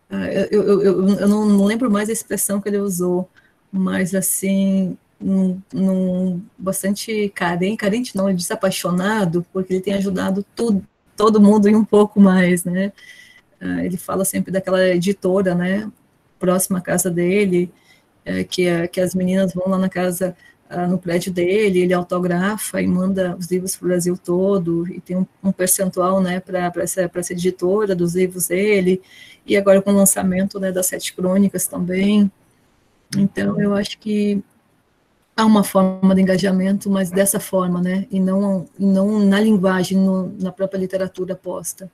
uh, eu, eu, eu, eu não, lembro mais a expressão que ele usou, mas assim num, num bastante carente, carente não, ele disse apaixonado, porque ele tem ajudado tudo, todo mundo e um pouco mais, né. Uh, ele fala sempre daquela editora, né, próxima à casa dele, uh, que, uh, que as meninas vão lá na casa, ah, no prédio dele, ele autografa e manda os livros para o Brasil todo, e tem um, um percentual, né, para essa, essa editora dos livros dele, e agora com o lançamento, né, das Sete Crônicas também. Então, eu acho que há uma forma de engajamento, mas dessa forma, né, e não, não na linguagem, no, na própria literatura posta.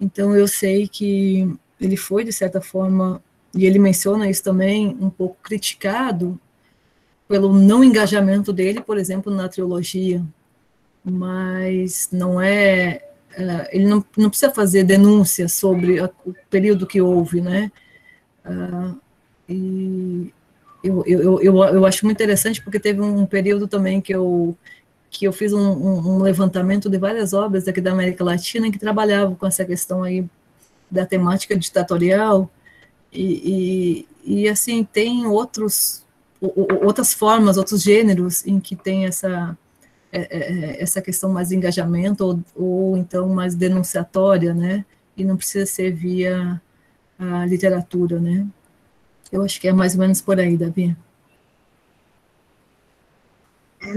Então eu sei que ele foi, de certa forma, e ele menciona isso também, um pouco criticado pelo não engajamento dele, por exemplo, na trilogia. Mas não é. Uh, ele não, não precisa fazer denúncia sobre a, o período que houve, né? Uh, e eu, eu, eu, eu acho muito interessante porque teve um período também que eu que eu fiz um, um, levantamento de várias obras aqui da América Latina que trabalhavam com essa questão aí da temática ditatorial e, e, e assim tem outros outras formas, outros gêneros em que tem essa é, é, é, essa questão mais de engajamento ou, ou então mais denunciatória, né? E não precisa ser via a literatura, né? Eu acho que é mais ou menos por aí, Davi.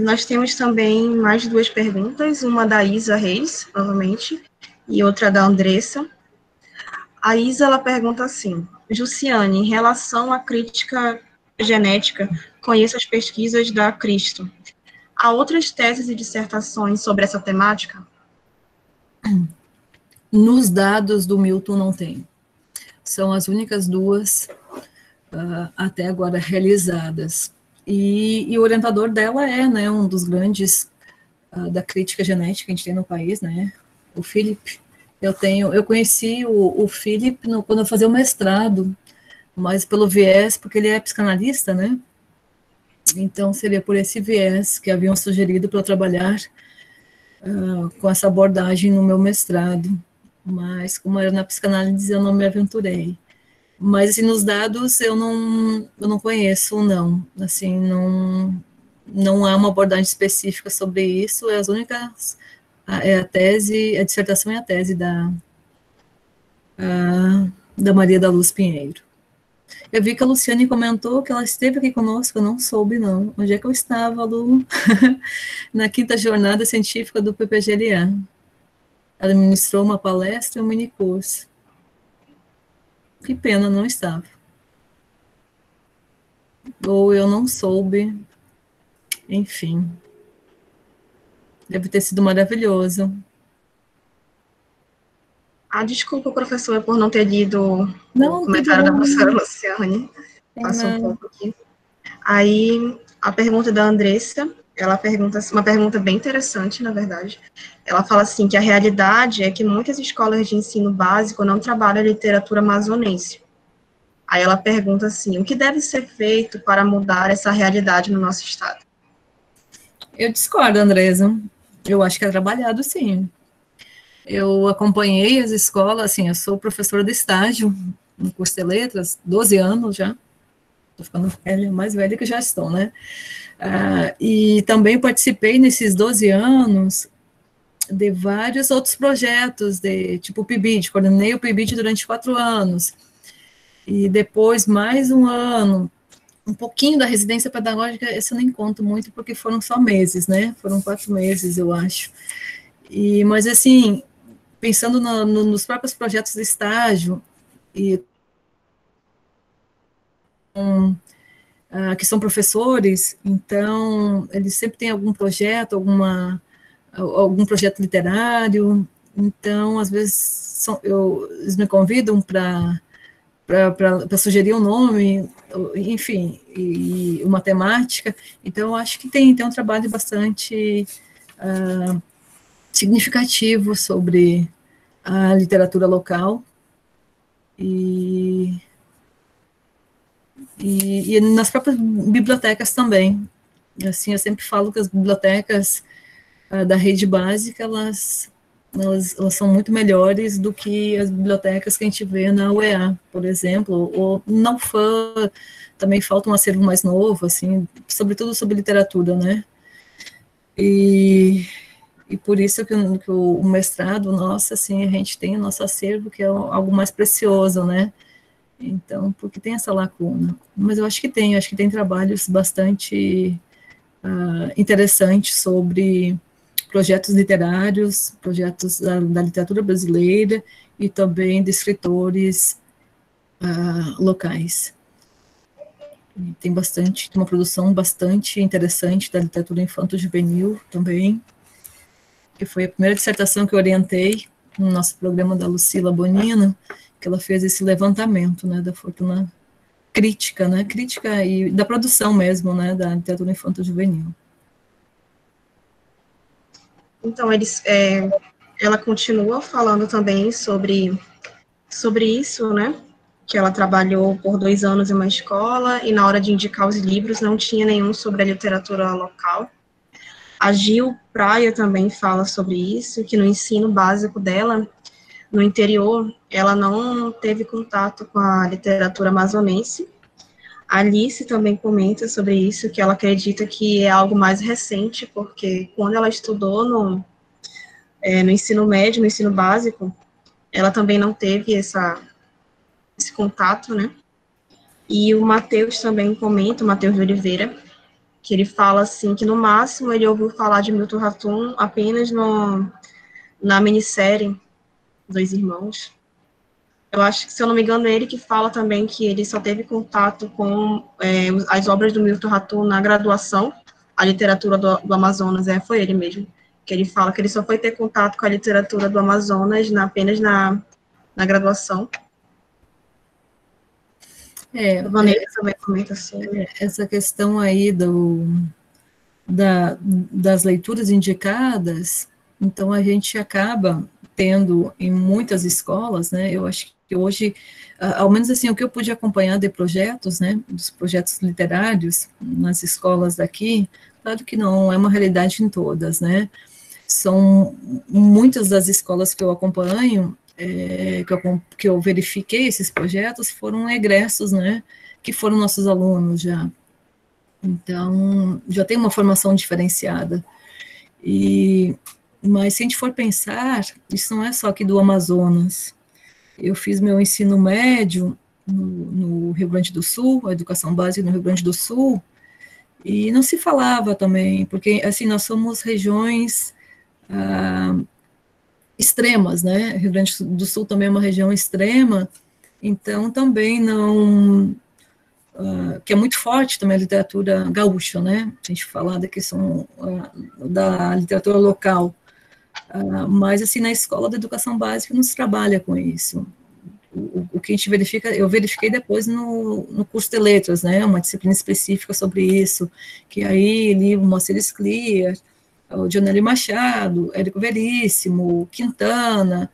Nós temos também mais duas perguntas, uma da Isa Reis, novamente, e outra da Andressa. A Isa, ela pergunta assim, Jussiane, em relação à crítica genética, conheço as pesquisas da Cristo. Há outras teses e dissertações sobre essa temática? Nos dados do Milton não tem. São as únicas duas uh, até agora realizadas. E, e, o orientador dela é né, um dos grandes uh, da crítica genética que a gente tem no país, né, o Philip. Eu tenho, eu conheci o, o quando eu fazia o mestrado, mas pelo viés, porque ele é psicanalista, né? Então seria por esse viés que haviam sugerido para trabalhar uh, com essa abordagem no meu mestrado. Mas como era na psicanálise, eu não me aventurei. Mas assim, nos dados eu não, eu não conheço, não. Assim, não, não há uma abordagem específica sobre isso. É as únicas é a tese, a dissertação e a tese da a, da Maria da Luz Pinheiro. Eu vi que a Luciane comentou que ela esteve aqui conosco, eu não soube, não. Onde é que eu estava, Lu? Na quinta jornada científica do PPGLA. ela ministrou uma palestra e um mini curso. Que pena, não estava. Ou eu não soube. Enfim. Deve ter sido maravilhoso. Ah, desculpa, professora, por não ter lido não, o comentário da professora Luciane. Passou um pouco aqui. Aí, a pergunta da Andressa, ela pergunta uma pergunta bem interessante, na verdade. Ela fala assim que a realidade é que muitas escolas de ensino básico não trabalham a literatura amazonense. Aí ela pergunta assim: o que deve ser feito para mudar essa realidade no nosso estado? Eu discordo, Andresa. Eu acho que é trabalhado sim. Eu acompanhei as escolas, assim, eu sou professora de estágio no curso de letras, 12 anos já. Estou ficando velha, mais velha que já estou, né? Ah, e também participei nesses 12 anos de vários outros projetos, de tipo PIBID, coordenei o PIBID durante quatro anos, e depois mais um ano, um pouquinho da residência pedagógica, esse eu nem conto muito, porque foram só meses, né, foram quatro meses, eu acho, e, mas assim, pensando no, no, nos próprios projetos de estágio, e um, uh, que são professores, então eles sempre têm algum projeto, alguma algum projeto literário, então às vezes são, eu, eles me convidam para para sugerir um nome, enfim, e, uma temática. Então, acho que tem, tem um trabalho bastante uh, significativo sobre a literatura local. E e, e, nas próprias bibliotecas também. Assim, eu sempre falo que as bibliotecas uh, da rede básica, elas, elas, elas, são muito melhores do que as bibliotecas que a gente vê na UEA, por exemplo, ou na UFAM, também falta um acervo mais novo, assim, sobretudo sobre literatura, né? E, e por isso que, que o, mestrado nosso, assim, a gente tem o nosso acervo, que é algo mais precioso, né? Então, porque tem essa lacuna. Mas eu acho que tem, acho que tem trabalhos bastante uh, interessantes sobre projetos literários, projetos da, da, literatura brasileira e também de escritores uh, locais. Tem bastante, tem uma produção bastante interessante da literatura infanto-juvenil também, que foi a primeira dissertação que eu orientei no nosso programa da Lucila Bonino, que ela fez esse levantamento, né, da fortuna crítica, né, crítica e da produção mesmo, né, da literatura infanto-juvenil. Então, eles, é, ela continua falando também sobre, sobre isso, né, que ela trabalhou por dois anos em uma escola e na hora de indicar os livros não tinha nenhum sobre a literatura local. A Gil Praia também fala sobre isso, que no ensino básico dela, no interior, ela não teve contato com a literatura amazonense. A Alice também comenta sobre isso, que ela acredita que é algo mais recente, porque quando ela estudou no, é, no ensino médio, no ensino básico, ela também não teve essa, esse contato, né? E o Matheus também comenta, o Matheus de Oliveira, que ele fala assim, que no máximo ele ouviu falar de Milton Ratum apenas no, na minissérie dois irmãos. Eu acho que, se eu não me engano, é ele que fala também que ele só teve contato com é, as obras do Milton Ratum na graduação, a literatura do, do, Amazonas, é, foi ele mesmo, que ele fala que ele só foi ter contato com a literatura do Amazonas na, apenas na, na graduação. É, a Vanessa é, também comenta sobre. É, essa questão aí do, da, das leituras indicadas, então a gente acaba tendo em muitas escolas, né, eu acho que hoje, ao menos assim, o que eu pude acompanhar de projetos, né, dos projetos literários nas escolas daqui, claro que não é uma realidade em todas, né, são muitas das escolas que eu acompanho, é, que, eu, que eu verifiquei esses projetos, foram egressos, né, que foram nossos alunos já, então, já tem uma formação diferenciada, e mas se a gente for pensar, isso não é só aqui do Amazonas. Eu fiz meu ensino médio no, no Rio Grande do Sul, a educação básica no Rio Grande do Sul, e não se falava também, porque assim nós somos regiões ah, extremas, né? Rio Grande do Sul também é uma região extrema, então também não uh, que é muito forte também a literatura gaúcha, né? A gente falar da questão uh, da literatura local, uh, mas assim na escola da educação básica não se trabalha com isso. O, o, que a gente verifica, eu verifiquei depois no, no curso de letras, né? Uma disciplina específica sobre isso, que aí livro Moacir Clear, o Dionelli Machado, Érico Veríssimo, Quintana,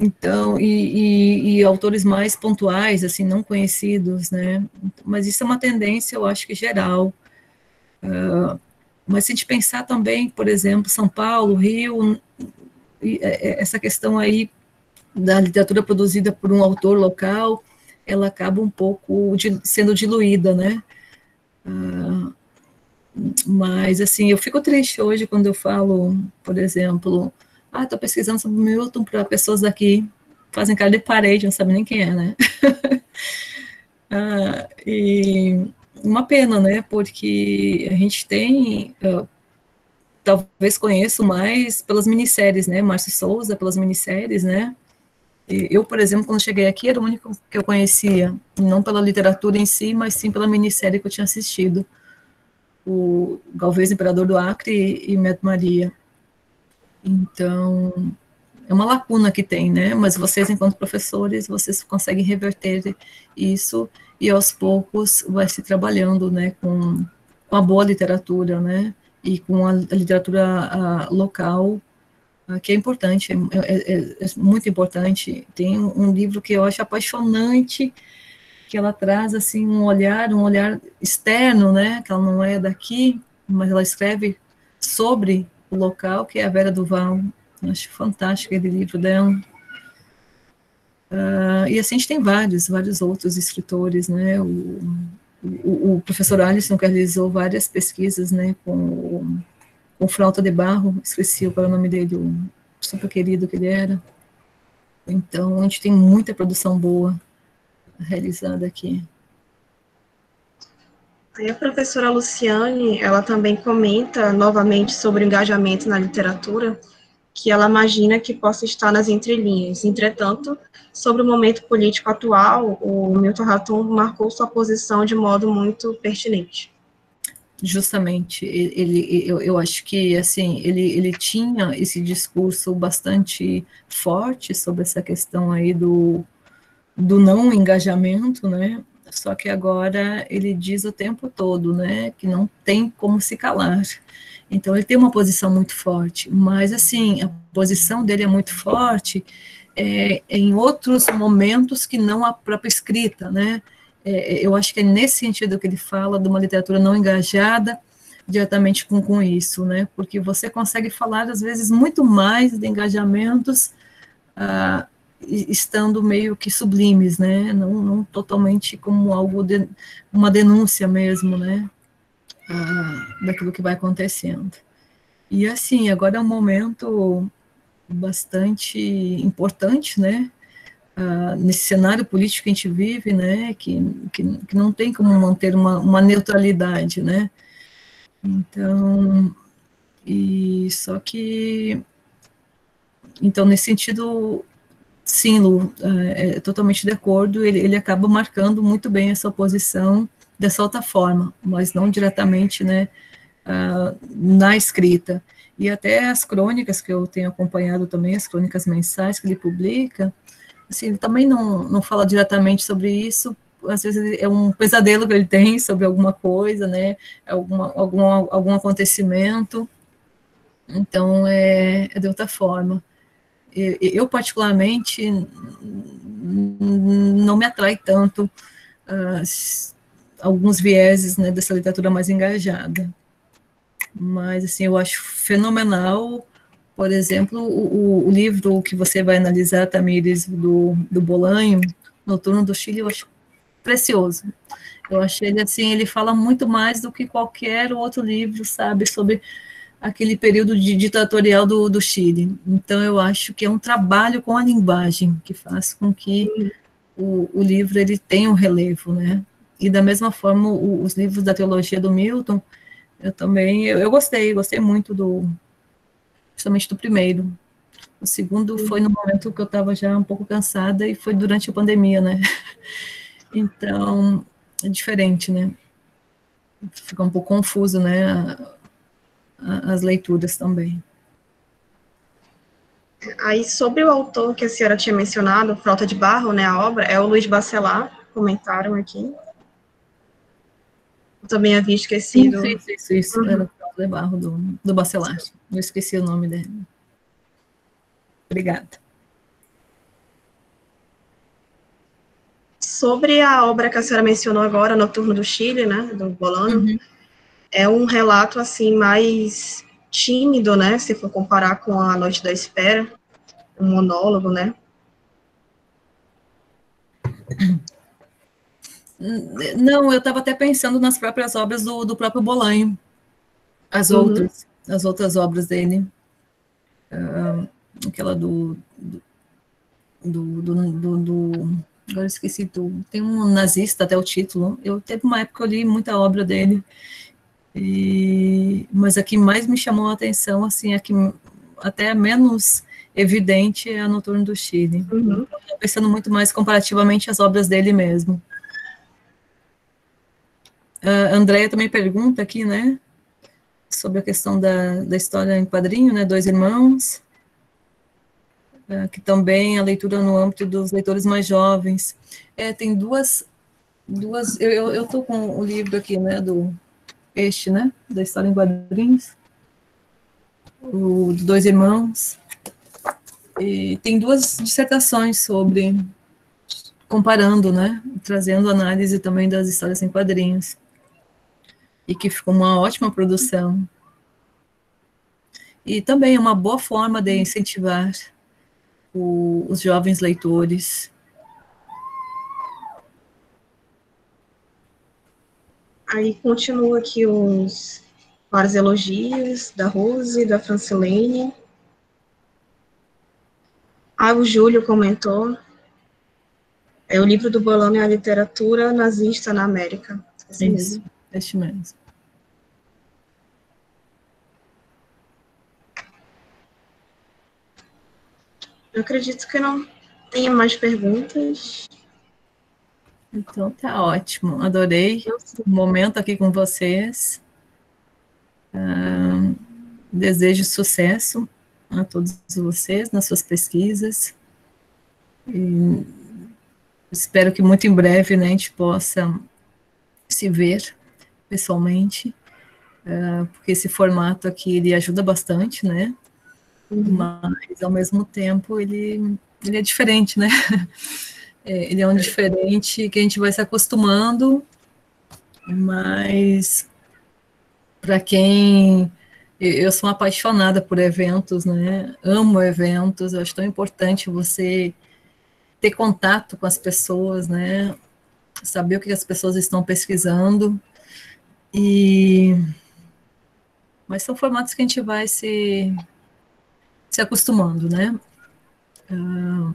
então, e, e, e, autores mais pontuais, assim, não conhecidos, né? Mas isso é uma tendência, eu acho que geral. Uh, mas se a gente pensar também, por exemplo, São Paulo, Rio, é, é, essa questão aí da literatura produzida por um autor local, ela acaba um pouco sendo diluída, né? Uh, mas, assim, eu fico triste hoje quando eu falo, por exemplo, ah, estou pesquisando sobre Milton para pessoas daqui, fazem cara de parede, não sabem nem quem é, né? ah, e uma pena, né? Porque a gente tem, talvez conheço mais pelas minisséries, né? Márcio Souza, pelas minisséries, né? Eu, por exemplo, quando cheguei aqui, era o único que eu conhecia, não pela literatura em si, mas sim pela minissérie que eu tinha assistido. O Galvez, Imperador do Acre e Medo Maria. Então, é uma lacuna que tem, né? Mas vocês, enquanto professores, vocês conseguem reverter isso e aos poucos vai se trabalhando, né, com, com a boa literatura, né? E com a, a literatura a, local, a, que é importante, é, é, é, é, muito importante. Tem um livro que eu acho apaixonante, que ela traz assim um olhar, um olhar externo, né? Que ela não é daqui, mas ela escreve sobre o local, que é a Vera Duval. Acho fantástico aquele livro dela. Uh, e assim a gente tem vários, vários outros escritores, né? O, o, o professor Alisson que realizou várias pesquisas, né, com o, o Flauta de Barro, esqueci o nome dele, o super querido que ele era. Então, a gente tem muita produção boa realizada aqui. E a professora Luciane, ela também comenta novamente sobre o engajamento na literatura, que ela imagina que possa estar nas entrelinhas. Entretanto, sobre o momento político atual, o Milton Raton marcou sua posição de modo muito pertinente. Justamente, ele, eu, eu acho que assim ele, ele tinha esse discurso bastante forte sobre essa questão aí do, do não engajamento, né? Só que agora ele diz o tempo todo, né, que não tem como se calar. Então ele tem uma posição muito forte, mas assim, a posição dele é muito forte é, em outros momentos que não a própria escrita, né? É, eu acho que é nesse sentido que ele fala de uma literatura não engajada diretamente com, com isso, né? Porque você consegue falar, às vezes, muito mais de engajamentos ah, estando meio que sublimes, né? Não, não totalmente como algo de uma denúncia mesmo, né? Ah, daquilo que vai acontecendo. E assim, agora é um momento bastante importante, né? Ah, nesse cenário político que a gente vive, né? Que, que, que não tem como manter uma, uma neutralidade, né? Então, e só que então nesse sentido Sim, Lu, é, é, totalmente de acordo. Ele, ele acaba marcando muito bem essa oposição dessa outra forma, mas não diretamente, né, uh, na escrita. E até as crônicas que eu tenho acompanhado também, as crônicas mensais que ele publica, assim, ele também não, não fala diretamente sobre isso, às vezes é um pesadelo que ele tem sobre alguma coisa, né, alguma, algum, algum acontecimento, então é, é de outra forma eu particularmente não me atrai tanto uh, alguns vieses né, dessa literatura mais engajada. Mas, assim, eu acho fenomenal, por exemplo, o, o livro que você vai analisar, Tamires, do, do Bolanho, Noturno do Chile, eu acho precioso. Eu achei ele, assim, ele fala muito mais do que qualquer outro livro, sabe, sobre aquele período de ditatorial do, do Chile. Então, eu acho que é um trabalho com a linguagem que faz com que o, o livro ele tenha um relevo, né? E da mesma forma, o, os livros da teologia do Milton, eu também, eu, eu, gostei, gostei muito do, justamente do primeiro. O segundo foi no momento que eu estava já um pouco cansada e foi durante a pandemia, né? Então, é diferente, né? Fica um pouco confuso, né? As leituras também. Aí, sobre o autor que a senhora tinha mencionado, Frota de Barro, né, a obra, é o Luiz Bacelar, comentaram aqui. Eu também havia esquecido. Isso, isso, isso. Uhum. Era o Frota de Barro, do, do Bacelar. Eu esqueci o nome dele. Obrigada. Sobre a obra que a senhora mencionou agora, Noturno do Chile, né, do Bolano, uhum. É um relato, assim, mais tímido, né, se for comparar com A Noite da Espera, um monólogo, né? Não, eu estava até pensando nas próprias obras do, do próprio Bolanho, as uhum. outras, as outras obras dele, uh, aquela do do, do, do, do, agora esqueci do, tem um nazista até o título, eu teve uma época que eu li muita obra dele, e, mas a que mais me chamou a atenção, assim, a que até menos evidente é a Noturno do Chile. Uhum. Pensando muito mais comparativamente às obras dele mesmo. A Andrea também pergunta aqui, né, sobre a questão da, da história em quadrinho, né, Dois Irmãos, uh, que também a leitura no âmbito dos leitores mais jovens. É, tem duas, duas eu estou com o livro aqui, né, do este, né, da história em quadrinhos, o Dois Irmãos, e tem duas dissertações sobre, comparando, né, trazendo análise também das histórias em quadrinhos, e que ficou uma ótima produção. E também é uma boa forma de incentivar o, os jovens leitores Aí continua aqui os vários elogios da Rose, da Francilene. Ah, o Júlio comentou. É o livro do Bolano é a literatura nazista na América. Esse Isso, mesmo. este mesmo. Eu acredito que não tenha mais perguntas. Então tá ótimo, adorei o momento aqui com vocês. Uh, desejo sucesso a todos vocês nas suas pesquisas. E espero que muito em breve né, a gente possa se ver pessoalmente, uh, porque esse formato aqui ele ajuda bastante, né? Uhum. Mas ao mesmo tempo ele, ele é diferente, né? É, ele é um diferente que a gente vai se acostumando, mas para quem eu sou apaixonada por eventos, né? Amo eventos, acho tão importante você ter contato com as pessoas, né? Saber o que as pessoas estão pesquisando. E mas são formatos que a gente vai se se acostumando, né? Uh,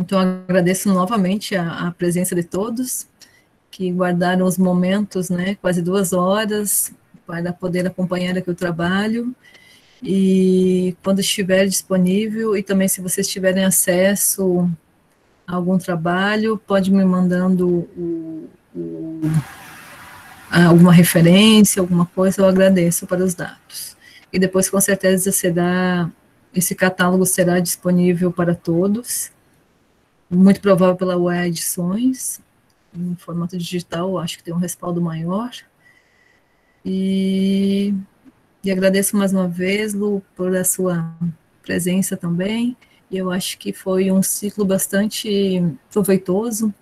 então agradeço novamente a, a presença de todos que guardaram os momentos, né? Quase duas horas para poder acompanhar aqui o trabalho. E quando estiver disponível, e também se vocês tiverem acesso a algum trabalho, pode me mandando o, o, alguma referência, alguma coisa, eu agradeço para os dados. E depois, com certeza, será, esse catálogo será disponível para todos, muito provável pela UE Edições, em formato digital, acho que tem um respaldo maior. E, e agradeço mais uma vez, Lu, por a sua presença também. E eu acho que foi um ciclo bastante proveitoso.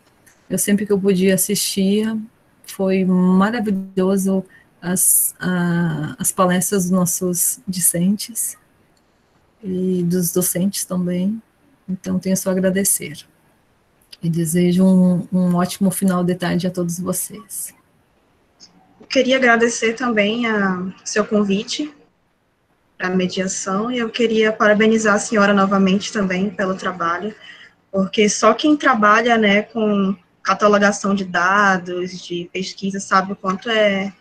Eu sempre que eu podia assistir, foi maravilhoso as, a, as palestras dos nossos discentes e dos docentes também. Então, tenho só a agradecer. E desejo um, um ótimo final de tarde a todos vocês queria agradecer também a seu convite para a mediação e eu queria parabenizar a senhora novamente também pelo trabalho, porque só quem trabalha, né, com catalogação de dados, de pesquisa, sabe o quanto é,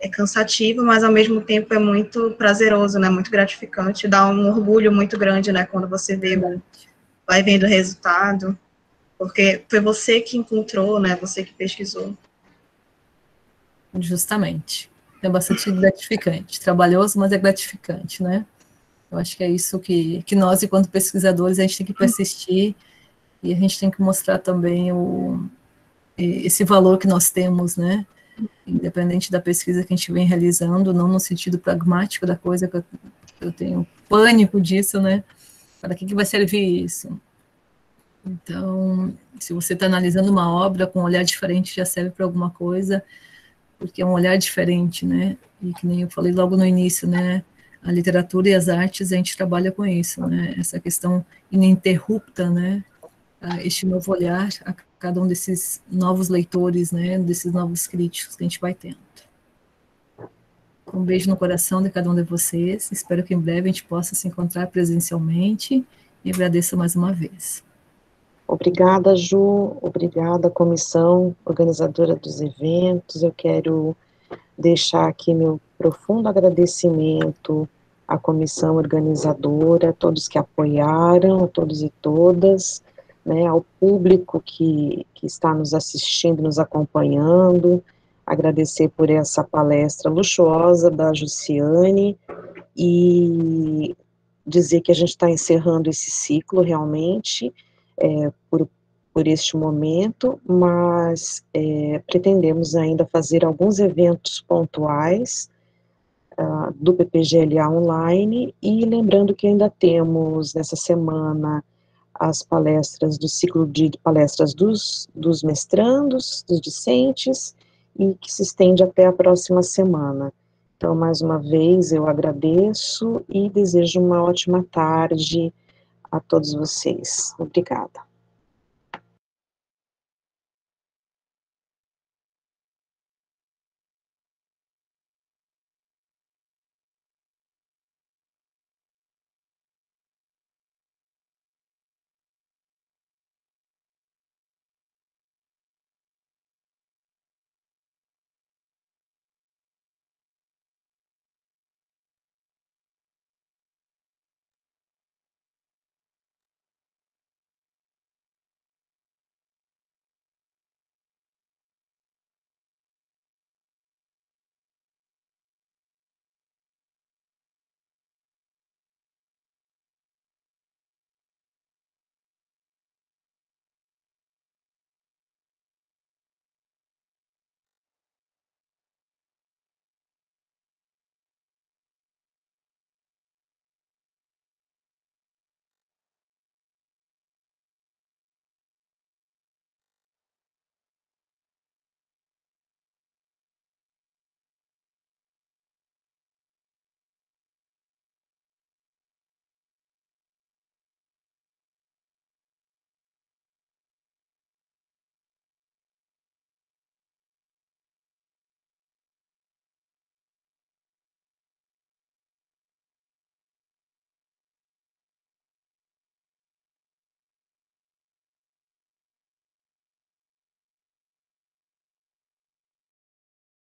é cansativo, mas ao mesmo tempo é muito prazeroso, né? Muito gratificante, dá um orgulho muito grande, né? Quando você vê, vai vendo o resultado, porque foi você que encontrou, né? Você que pesquisou. Justamente. É bastante gratificante. Trabalhoso, mas é gratificante, né? Eu acho que é isso que, que nós, enquanto pesquisadores, a gente tem que persistir e a gente tem que mostrar também o, esse valor que nós temos, né? independente da pesquisa que a gente vem realizando, não no sentido pragmático da coisa, que eu, eu tenho pânico disso, né? Para que, que vai servir isso? Então, se você está analisando uma obra com um olhar diferente, já serve para alguma coisa, porque é um olhar diferente, né? E que nem eu falei logo no início, né? A literatura e as artes, a gente trabalha com isso, né? Essa questão ininterrupta, né? Este novo olhar a cada um desses novos leitores, né, desses novos críticos que a gente vai tendo. Um beijo no coração de cada um de vocês. Espero que em breve a gente possa se encontrar presencialmente e agradeço mais uma vez. Obrigada, Ju. Obrigada, comissão organizadora dos eventos. Eu quero deixar aqui meu profundo agradecimento à comissão organizadora, a todos que apoiaram, a todos e todas, né, ao público que, que está nos assistindo, nos acompanhando, agradecer por essa palestra luxuosa da Jussiane e dizer que a gente está encerrando esse ciclo realmente é, por, por este momento, mas é, pretendemos ainda fazer alguns eventos pontuais uh, do PPGLA online e lembrando que ainda temos nessa semana as palestras do ciclo de palestras dos, dos mestrandos, dos discentes, e que se estende até a próxima semana. Então, mais uma vez, eu agradeço e desejo uma ótima tarde a todos vocês. Obrigada.